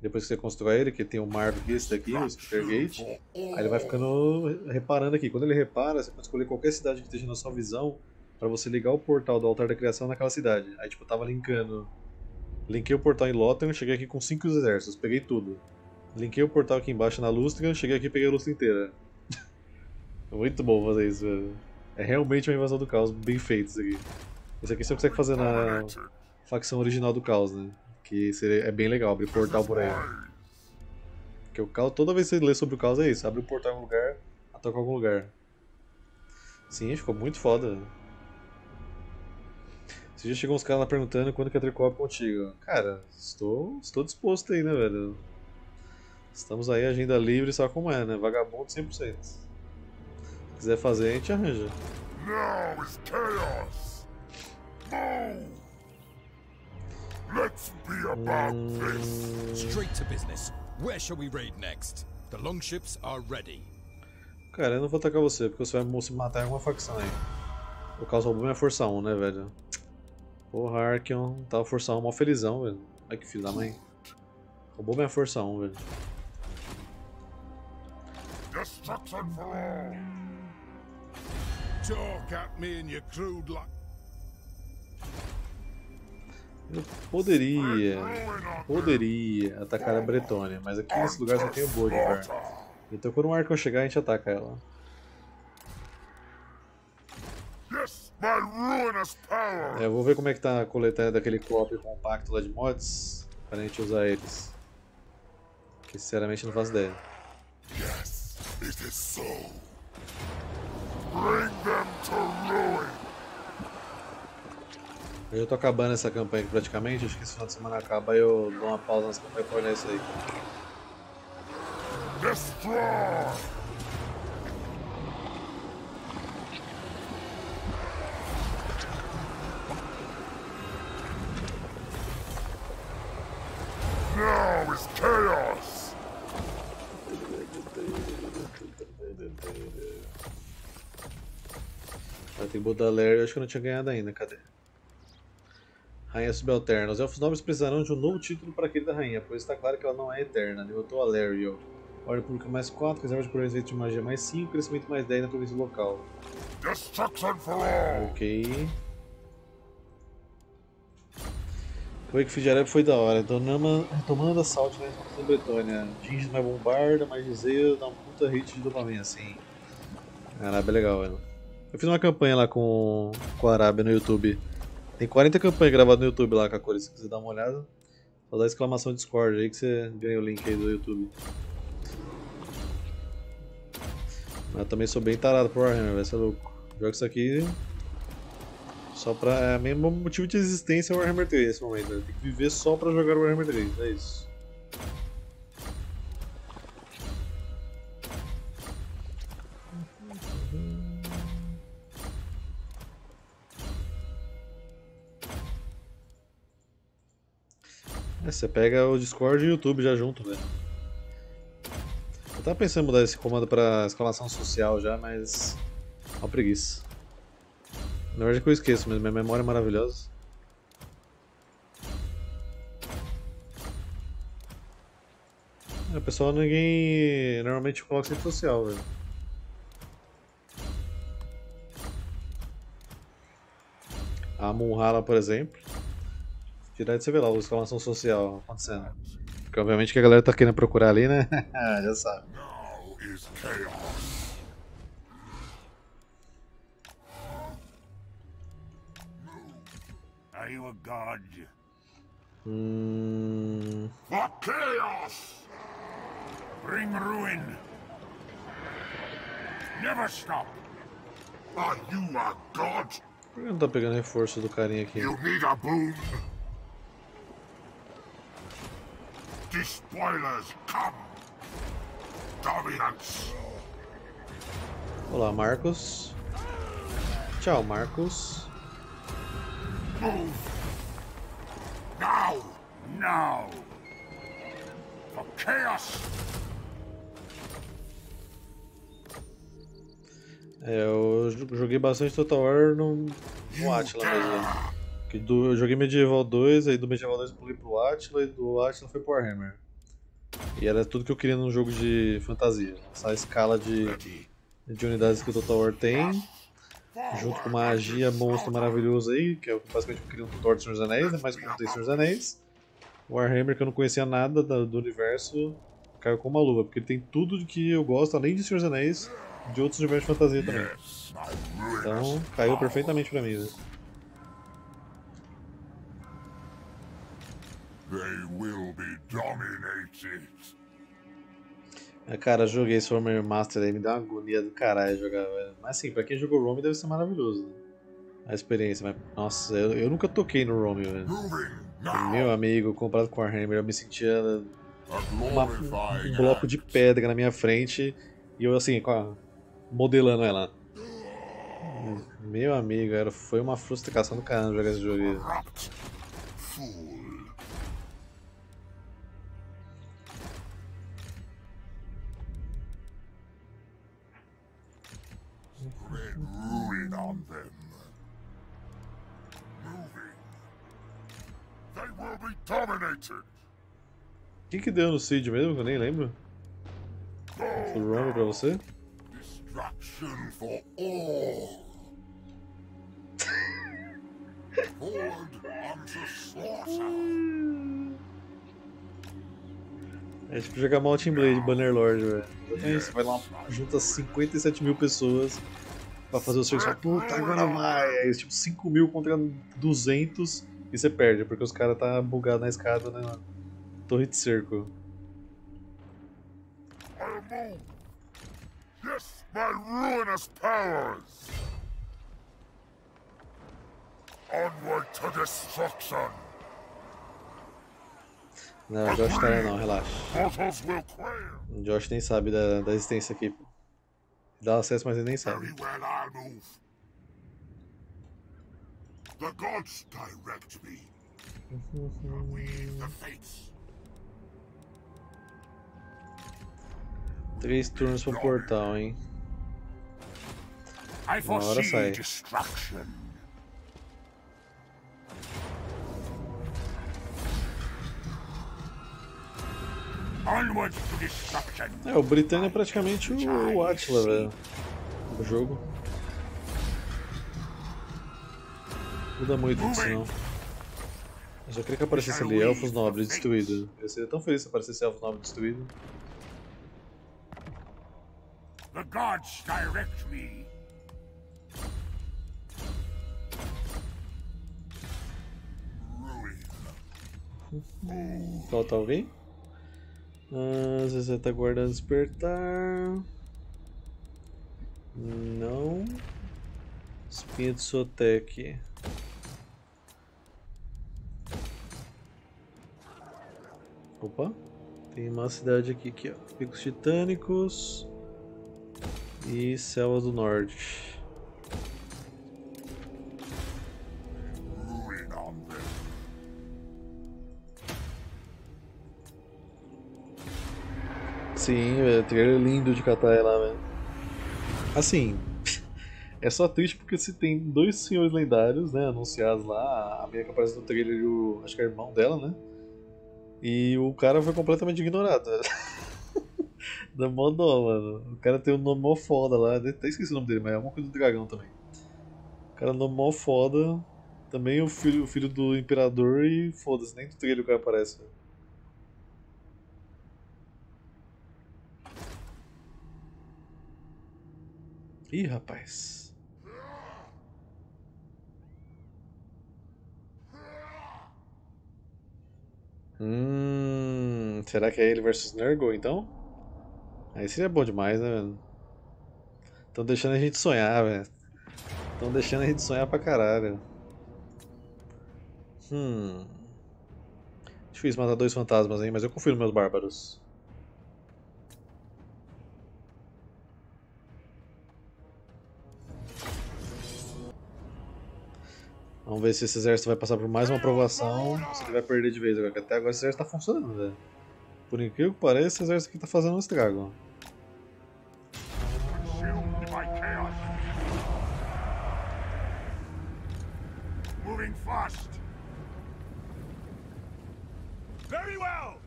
Depois que você constrói ele, que tem o Marv esse daqui, o Spear Gate, aí ele vai ficando reparando aqui. Quando ele repara, você pode escolher qualquer cidade que esteja na sua visão para você ligar o portal do altar da criação naquela cidade. Aí tipo, eu tava linkando. Linkei o portal em Lothar, cheguei aqui com 5 exércitos, peguei tudo. Linkei o portal aqui embaixo na Lustra, cheguei aqui e peguei a Lustra inteira. Muito bom fazer isso, velho. É realmente uma invasão do caos bem feito isso aqui. Isso aqui você consegue fazer na facção original do caos, né? Que seria, é bem legal abrir portal por aí. Porque o caos, toda vez que você lê sobre o caos é isso, abre o portal em algum lugar, ataca algum lugar. Sim, ficou muito foda. Esse dia chegou uns caras lá perguntando quando que é Tricop contigo. Cara, estou, estou disposto aí, né, velho? Estamos aí, agenda livre, sabe como é, né? Vagabundo 100%. Se quiser fazer, a gente arranja. Now is chaos. Move. Let's be about this. Straight to business. Where shall we raid next? The longships are ready. Cara, eu não vou atacar você, porque você vai se matar em alguma facção aí. O caso roubou minha força 1, né, velho? Porra, Arkion tava força 1 mó felizão, velho. Ai que filho da mãe. Roubou minha força 1, velho. Destruction for all. Talk at me and your crude luck. Eu poderia, poderia atacar a Bretônia, mas aqui nesse lugar só tem o Bolivar. Então quando o Arcon chegar a gente ataca ela. Yes, my ruinous power. É, eu vou ver como é que tá a coletânea daquele co-op compacto lá de mods, pra gente usar eles. Que sinceramente não faço ideia. Yes, it is so. Bring them to ruin. Eu já tô acabando essa campanha aqui praticamente, acho que esse final de semana acaba e eu dou uma pausa nessa campanha olhar isso aí. Destroy. Now is chaos. Budaler, eu acho que eu não tinha ganhado ainda, cadê? Rainha Subalterna. Os Elfos Nobres precisarão de um novo título para a querida rainha, pois está claro que ela não é eterna. Derrotou a Lariel. Ordem Pública mais 4, reserva de coroas de magia mais 5, crescimento mais 10 na província local. Destruction for all. Ok. O Wake of Arab foi da hora. Retomando, retomando assalto na da Bretônia. Gingis mais bombarda, mais dizer, dá um puta hit de dopamina, assim. A Arábia é legal, velho. Eu fiz uma campanha lá com, com a Arábia no YouTube. Tem 40 campanhas gravadas no YouTube lá, Kakori, se quiser dar uma olhada. Só dá exclamação Discord aí que você ganha o link aí do YouTube. Mas eu também sou bem tarado pro Warhammer, vai ser louco. Jogo isso aqui só pra. É o mesmo motivo de existência é Warhammer 3 nesse momento. Né? Tem que viver só pra jogar Warhammer 3, é isso. É, você pega o Discord e o YouTube já junto, velho. Eu tava pensando em mudar esse comando pra exclamação social já, mas. Uma preguiça. Na verdade é que eu esqueço, mas minha memória é maravilhosa. É, o pessoal ninguém normalmente coloca rede social, velho. A Munhala, por exemplo. Direto você vê lá a exclamação social acontecendo. Porque obviamente que a galera tá querendo procurar ali, né? Já sabe. Are you a god? For chaos! Bring ruin! Never stop! Are you a god? Por que não tá pegando reforço do carinha aqui? You need a boon? Despoilers, come! Dominance! Olá, Marcos. Tchau, Marcos. Move! Now! Now! For chaos! É, eu jo- joguei bastante Total War no, no Atila mesmo. Que do, eu joguei Medieval 2, aí do Medieval 2 eu pulei pro Atila e do Atila foi pro Warhammer. E era tudo que eu queria num jogo de fantasia. Essa escala de, de unidades que o Total War tem, junto com magia, monstro maravilhoso aí, que é o que basicamente eu queria um tutorial de Senhor dos Anéis, né? mas como tem Senhor dos Anéis. Warhammer, que eu não conhecia nada da- do universo, caiu com uma luva, porque ele tem tudo que eu gosto, além de Senhor dos Anéis, de outros universos de fantasia também. Então, caiu perfeitamente pra mim. né? They will be dominated. É, Cara, joguei esse Warhammer Master aí, me deu uma agonia do caralho jogar, velho. Mas assim, pra quem jogou Rome deve ser maravilhoso, né? A experiência, mas nossa, eu, eu nunca toquei no Rome, velho. Meu amigo, comparado com Warhammer, eu me sentia uma- um bloco de pedra na minha frente e eu assim, modelando ela. Meu amigo, era, foi uma frustração do caramba jogar esse jogo aí. Ruin on them. Moving. They will be dominated. O que que deu no Seed mesmo, que eu nem lembro? Go Do Rome pra você? Destruction for all. Forward unto slaughter. É tipo jogar Mountain Blade, Bannerlord, velho. Exatamente, Você vai lá, junta 57 mil pessoas pra fazer o serviço fala, puta, agora vai! Aí tipo 5 mil contra 200 e você perde, porque os caras tá bugado na escada, né? na Torre de cerco. Yes, my ruinous powers. Onward to destruction. Não, Josh tá não, relaxa. O Josh nem sabe da, da existência aqui. Dá acesso, mas ele nem sabe. The gods direct me. Três turnos pro portal, hein? Uma hora sai. É, o Britânia é praticamente o, o Atila, velho. Do jogo. Muda muito isso, não. Eu só queria que aparecesse ali Elfos Nobres destruído. Eu seria tão feliz se aparecesse Elfos Nobres destruído. The gods direct me. Ruin. Falta alguém? Ah, Zezé tá guardando despertar. Não. Espinha de Sotec. Opa. Tem uma cidade aqui, aqui ó. Picos Titânicos. E Selvas do Norte. Sim, velho. Trailer lindo de catar lá, velho. Assim, é só triste porque se tem dois senhores lendários, né, anunciados lá, a minha que aparece no trailer e o. acho que é irmão dela, né? E o cara foi completamente ignorado. Dá mó dó, mano. O cara tem um nome mó foda lá, até esqueci o nome dele, mas é alguma coisa do dragão também. O cara é nome mó foda. Também o filho, o filho do imperador e foda-se, nem do trailer o cara aparece. velho. Ih, rapaz. Hum, será que é ele versus Nurgle então? Aí seria bom demais, né, velho? Estão deixando a gente sonhar, velho. Estão deixando a gente sonhar pra caralho. Hum. Difícil matar dois fantasmas, hein? Mas eu confio nos meus bárbaros. Vamos ver se esse exército vai passar por mais uma aprovação ou se ele vai perder de vez agora. que Até agora esse exército tá funcionando, velho. Por incrível que pareça, esse exército aqui tá fazendo um estrago.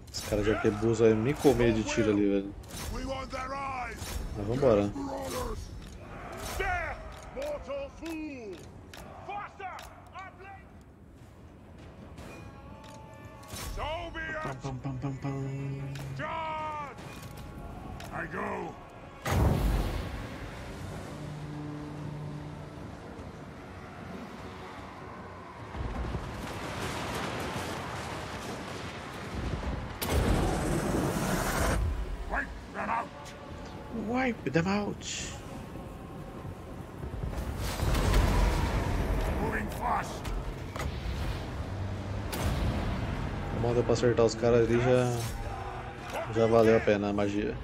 Esse cara de arquebus vai me comer de tiro ali, velho. Mas vambora. So be it. Pam, pam, pam, pam. Charge. I go. Wipe them out. Wipe them out. Como deu pra acertar os caras ali já. Já valeu a pena a magia.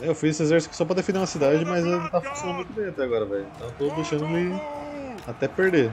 Eu fiz esse exército só pra defender uma cidade, mas ele tá funcionando muito bem até agora, velho. Então eu tô deixando ele até perder.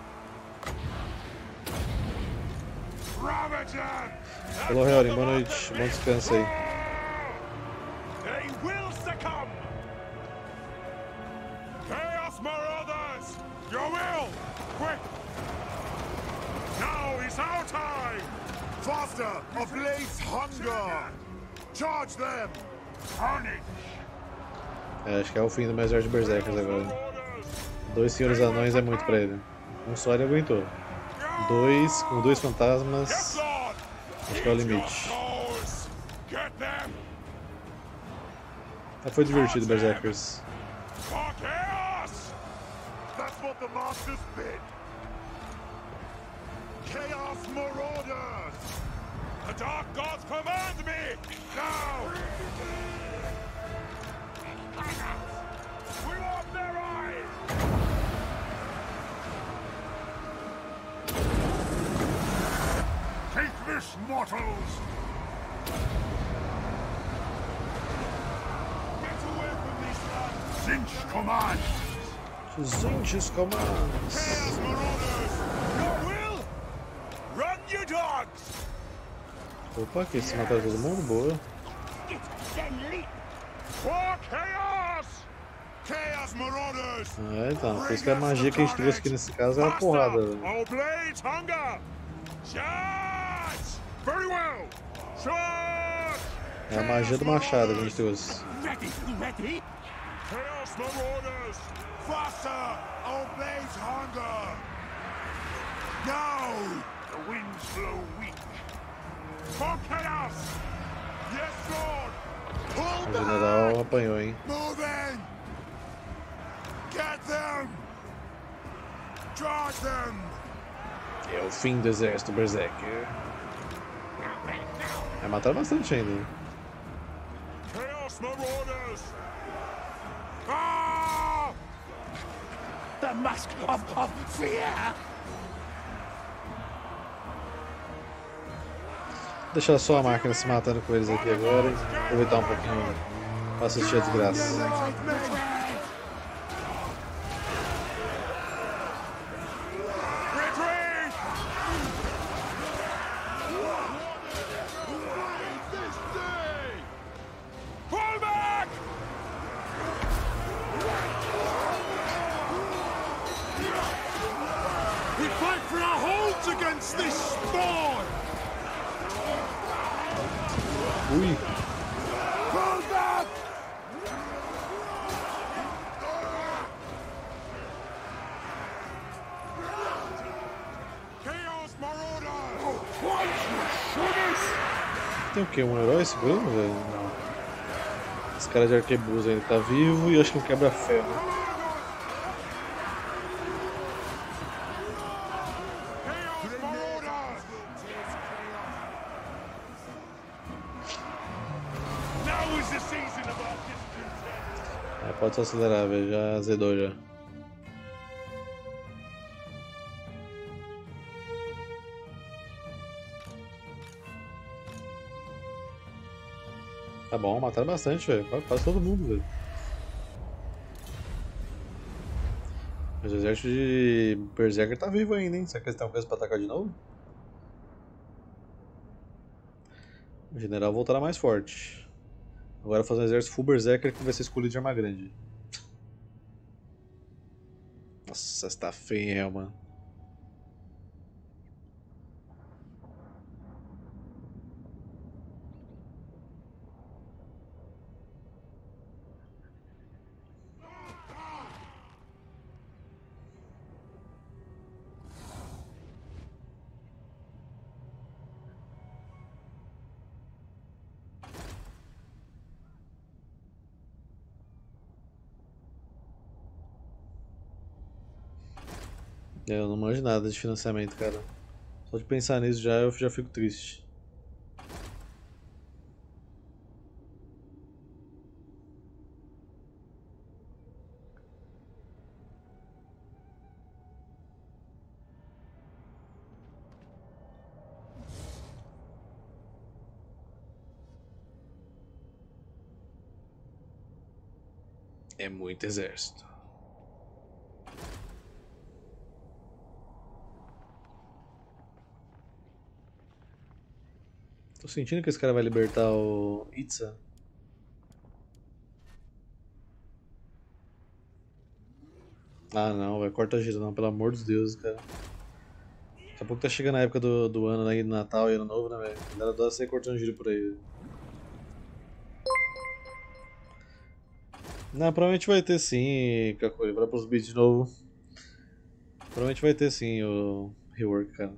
Falou, Helren, boa noite. Bom descanso aí. They will succumb. Chaos Marauders. Your will. Quick. Now is our time. Faster. Ablaze hunger. Charge them. Carnage. É, acho que é o fim do exército de Berserkers agora. Dois senhores anões é muito pra ele. Um só ele aguentou. Dois, com dois fantasmas, acho que é o limite. Mas foi divertido, Berserkers. Commands. Opa, aqui, se mataram todo mundo, boa. Marauders. É, então, por isso que a magia que a gente trouxe aqui nesse caso é a porrada! É a magia do machado que a gente trouxe. Ready, ready? Chaos Marauders! Faster. Ablaze hunger. Now. Blow weak. For chaos! Yes, Lord! Pull O back. general apanhou, hein? Moving! Get them! Charge them! É o fim do exército Berserker. É, mataram bastante ainda. Chaos Marauders! Ah! The mask of, of fear! Deixar só a máquina se matando com eles aqui agora aproveitar um pouquinho pra assistir a desgraça. De arquebus ainda tá vivo e acho que um quebra-ferro. Discontent! É, pode só acelerar, velho. Já azedou já. Mataram bastante, velho. Quase- todo mundo, velho. Mas o exército de Berserker tá vivo ainda, hein? Será que eles têm coisa pra atacar de novo? O general voltará mais forte. Agora fazer um exército full Berserker que vai ser escolhido de arma grande. Nossa, essa tá feia, mano. Eu não manjo nada de financiamento, cara. Só de pensar nisso já eu já fico triste. É muito exército. Tô sentindo que esse cara vai libertar o Itza. Ah não, vai corta giro não, pelo amor dos deuses, cara. Daqui a pouco tá chegando a época do, do ano aí, do Natal e Ano Novo, né, velho? A galera adora sair cortando giro por aí. Não, provavelmente vai ter sim, Kakuri. Vai pros beats de novo. Provavelmente vai ter sim o rework, cara.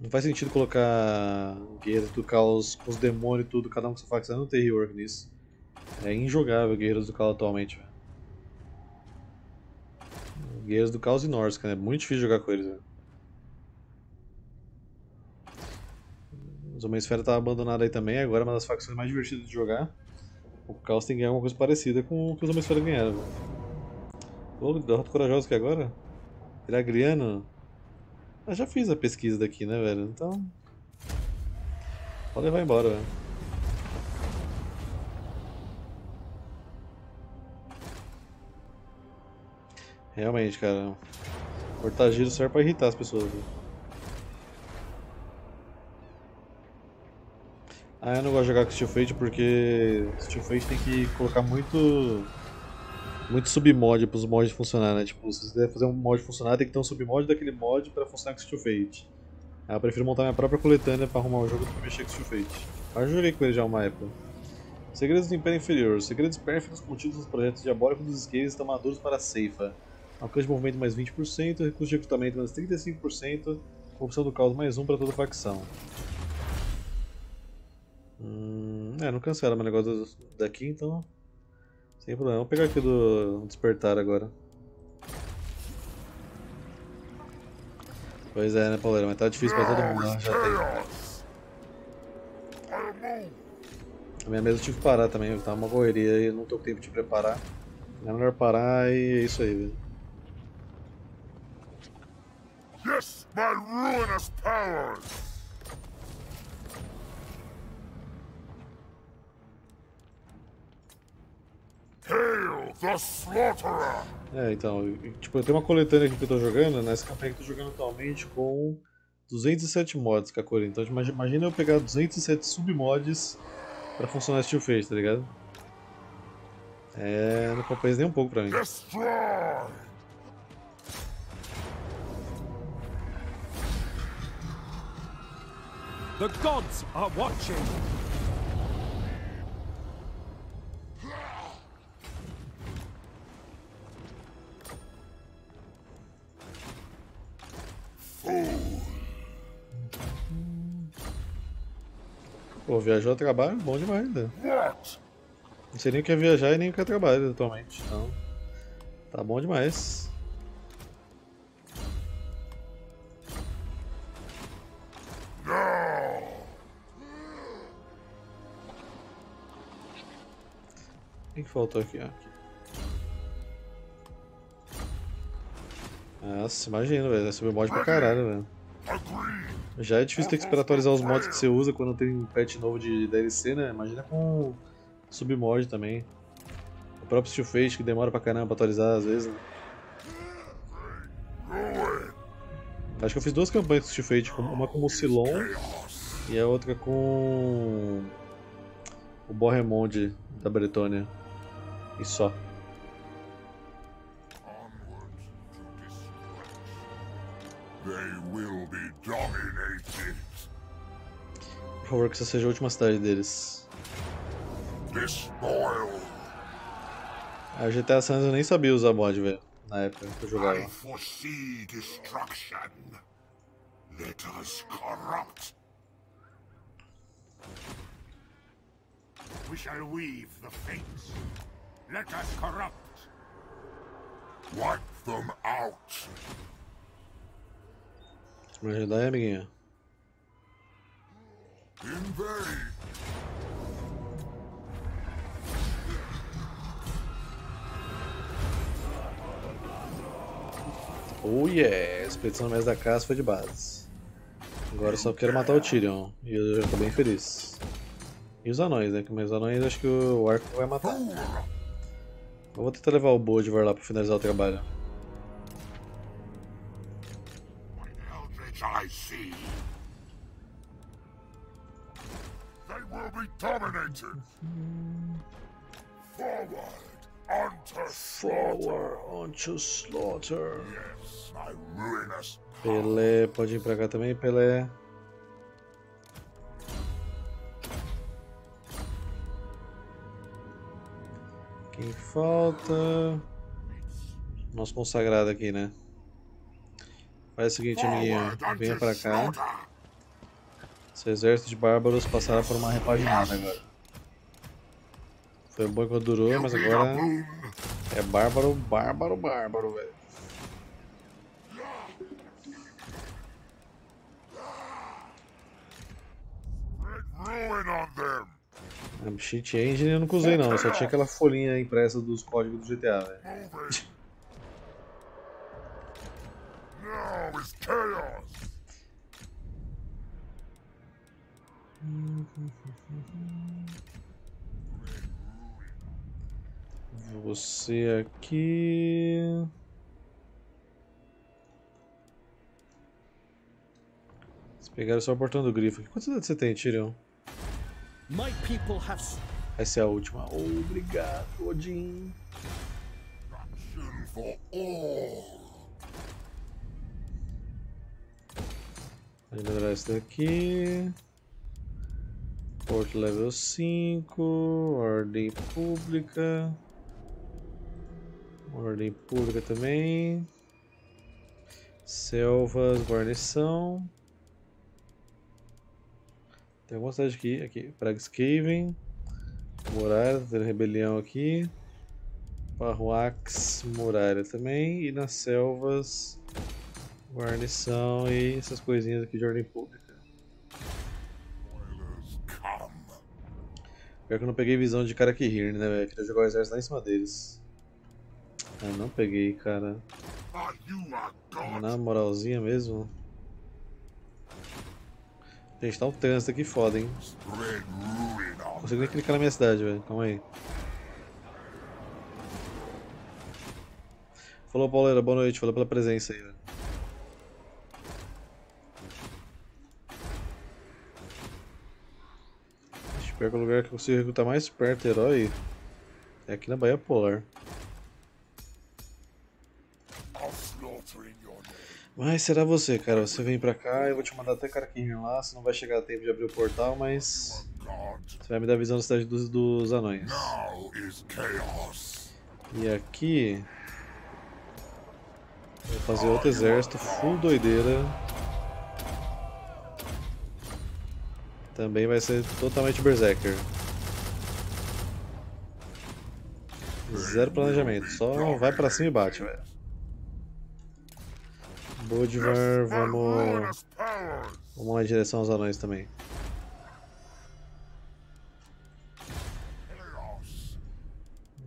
Não faz sentido colocar Guerreiros do Caos com os demônios e tudo, cada um com sua facção, não tem rework nisso. É injogável Guerreiros do Caos atualmente. Guerreiros do Caos e Norska, né? É muito difícil jogar com eles, velho. Os Homem-Esfera tá abandonado aí também, agora é uma das facções mais divertidas de jogar. O Caos tem que ganhar alguma coisa parecida com o que os Homem-Esfera ganharam, velho. Ô, derrota corajosa aqui agora? Iragriano? Eu já fiz a pesquisa daqui, né, velho? Então. Pode levar embora, velho. Realmente, cara. Cortar giro serve pra irritar as pessoas. Velho. Ah, eu não gosto de jogar com Steel Fate porque Steel Fate tem que colocar muito muito submod para os mods funcionar, né? Tipo, se você quiser fazer um mod funcionar, tem que ter um submod daquele mod para funcionar com Steel Fate. Aí eu prefiro montar minha própria coletânea para arrumar o jogo do que mexer com Steel Fate. Mas eu joguei com ele já uma época. Segredos do Império Inferior. Segredos pérfidos contidos nos projetos diabólicos dos Skates estão maduros para a ceifa. Alcance de movimento mais 20%, recurso de recrutamento mais 35%, corrupção do caos mais 1 para toda facção. Hum, é, não cancela meu negócio daqui, então sem problema. Vamos pegar aqui do despertar agora. Pois é, né, Pauleira? Mas tá difícil pra todo mundo, né? Já tem. A minha mesa eu tive que parar também, tá uma correria e não tô com tempo de preparar. É melhor parar e é isso aí, velho. Yes, my ruinous powers! Hail the Slaughterer! É, então, tipo, eu tenho uma coletânea aqui que eu tô jogando, né? Essa campanha que eu tô jogando atualmente com 207 mods, Kakori. Então imagina eu pegar 207 submods pra funcionar Steel Face, tá ligado? É. não compensa nem um pouco pra mim. Destroy! The gods are watching! Pô, viajou a trabalho, bom demais, né? What? Não sei nem o que é viajar e nem o que é trabalho atualmente. Então, tá bom demais. Quem que faltou aqui? ó? Nossa, imagina, velho. Vai subir mod pra caralho, velho. Já é difícil ter que esperar atualizar os mods que você usa quando tem patch novo de DLC, né? Imagina com submod também. O próprio Steel Fate que demora pra caramba pra atualizar às vezes, né? Acho que eu fiz duas campanhas com Steel Fate, uma com o Silon e a outra com o Borremond da Bretônia. E só. Will be dominated. Por favor, que essa seja a última cidade deles. Despoiled. A GTA San Andreas eu nem sabia usar mod, velho, na época que eu jogava. I foresee destruction. Let us corrupt. We shall weave the fates. Let us corrupt. Wipe them out. Me ajudar aí, amiguinho. Invade. Oh yeah, a expedição mais da casa foi de base. Agora eu só quero matar o Tyrion. E eu já tô bem feliz. E os anões, né? Mas os anões acho que o arco vai matar. Eu vou tentar levar o Bolívar lá pra finalizar o trabalho. Dominated. Forward onto slaughter. onto slaughter. Yes, my ruinous Pelé, pode ir pra cá também, Pelé. Quem falta? Nosso consagrado aqui, né? Faz o seguinte, amiguinho. forward Venha pra cá. Seu exército de bárbaros passará por uma repaginada agora. Foi bom enquanto durou, mas agora é bárbaro, bárbaro, bárbaro, velho. A cheat engine eu nunca usei não, só tinha aquela folhinha impressa dos códigos do GTA, velho. Você aqui. Vocês pegaram só o portão do grifo. aqui. Quantos você tem, Tyrion? My people have s- Essa é a última. Obrigado, Odin. Vou melhorar esse daqui. Porto level 5. Ordem pública. Ordem pública também. Selvas, guarnição. Tem alguma cidade aqui. Aqui. Pragscaven. Muralha, tá tendo rebelião aqui. Parruax, muralha também. E nas selvas. Guarnição e essas coisinhas aqui de ordem pública. Pior que eu não peguei visão de Karakihir, né, velho? Queria jogar o exército lá em cima deles. Ah, não peguei, cara. Na moralzinha mesmo. Gente, tá um trânsito aqui foda, hein? Não on consigo nem clicar na minha cidade, velho. Calma aí. Falou, Pauleira. Boa noite. Falou pela presença aí, velho. Pior que o lugar que eu consigo recrutar mais perto herói é aqui na Baía Polar. Mas será você, cara. Você vem pra cá, eu vou te mandar até Carquinho lá. Você não vai chegar a tempo de abrir o portal, mas. Você vai me dar a visão da cidade dos, dos anões. E aqui. Vou fazer outro exército full doideira. Também vai ser totalmente berserker. Zero planejamento, só vai pra cima e bate, velho. Bodivar, vamos, vamos em direção aos anões também.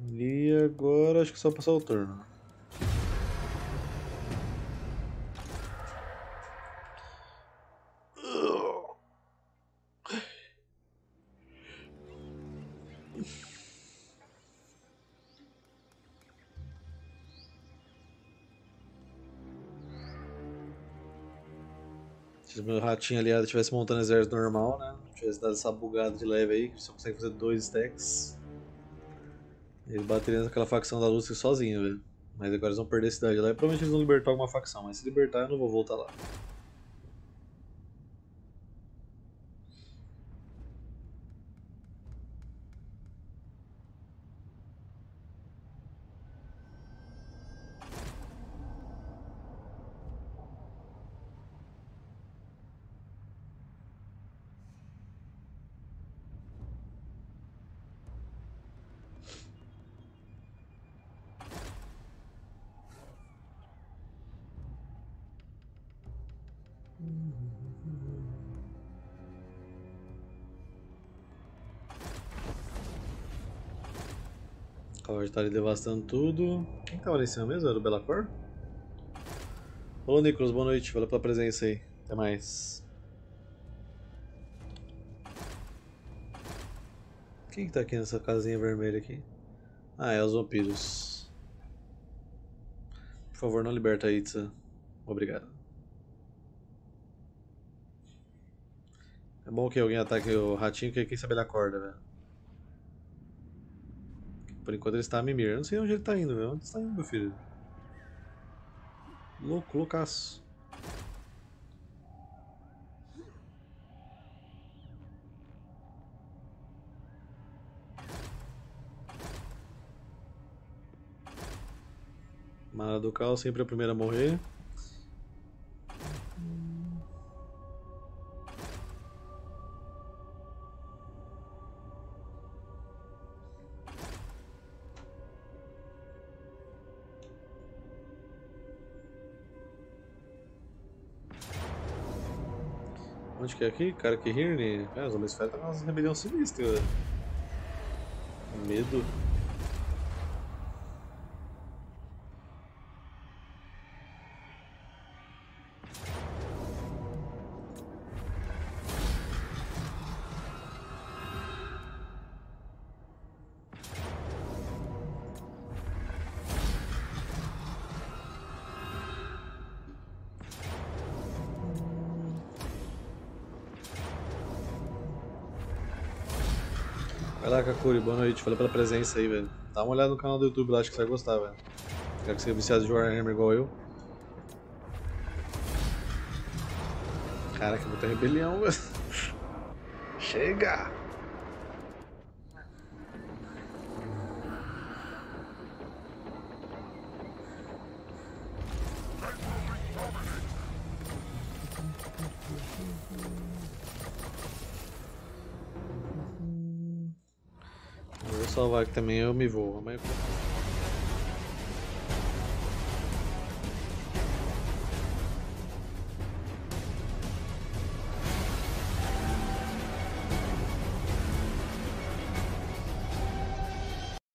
E agora acho que só passar o turno. Se meu ratinho aliado estivesse montando exército normal, né? Tivesse dado essa bugada de leve aí, que só consegue fazer dois stacks. Ele bateria naquela facção da Lúcia sozinho, velho. Mas agora eles vão perder a cidade lá e provavelmente eles vão libertar alguma facção. Mas se libertar eu não vou voltar lá. Coward tá ali devastando tudo. Quem tava ali em cima mesmo? Era o Belacor? Ô Nicolas, boa noite. Valeu pela presença aí. Até mais. Quem que tá aqui nessa casinha vermelha aqui? Ah, é os vampiros. Por favor, não liberta a Itza. Obrigado. É bom que alguém ataque o ratinho, que quem sabe ele acorda, velho. Por enquanto ele está a mimir. Eu não sei onde ele tá indo, velho. Onde você tá indo, meu filho? Louco, loucaço. Mara do Cal sempre a primeira a morrer. Que é aqui? Cara que Hirne? Cara, os homens feras tá com umas rebelião sinistra, velho. Medo. Kakuri, boa noite. Valeu pela presença aí, velho. Dá uma olhada no canal do YouTube lá, acho que você vai gostar, velho. Quero que você é viciado de Warhammer igual eu. Caraca, muita rebelião, velho. Chega! Também, eu me vou. Amanhã eu-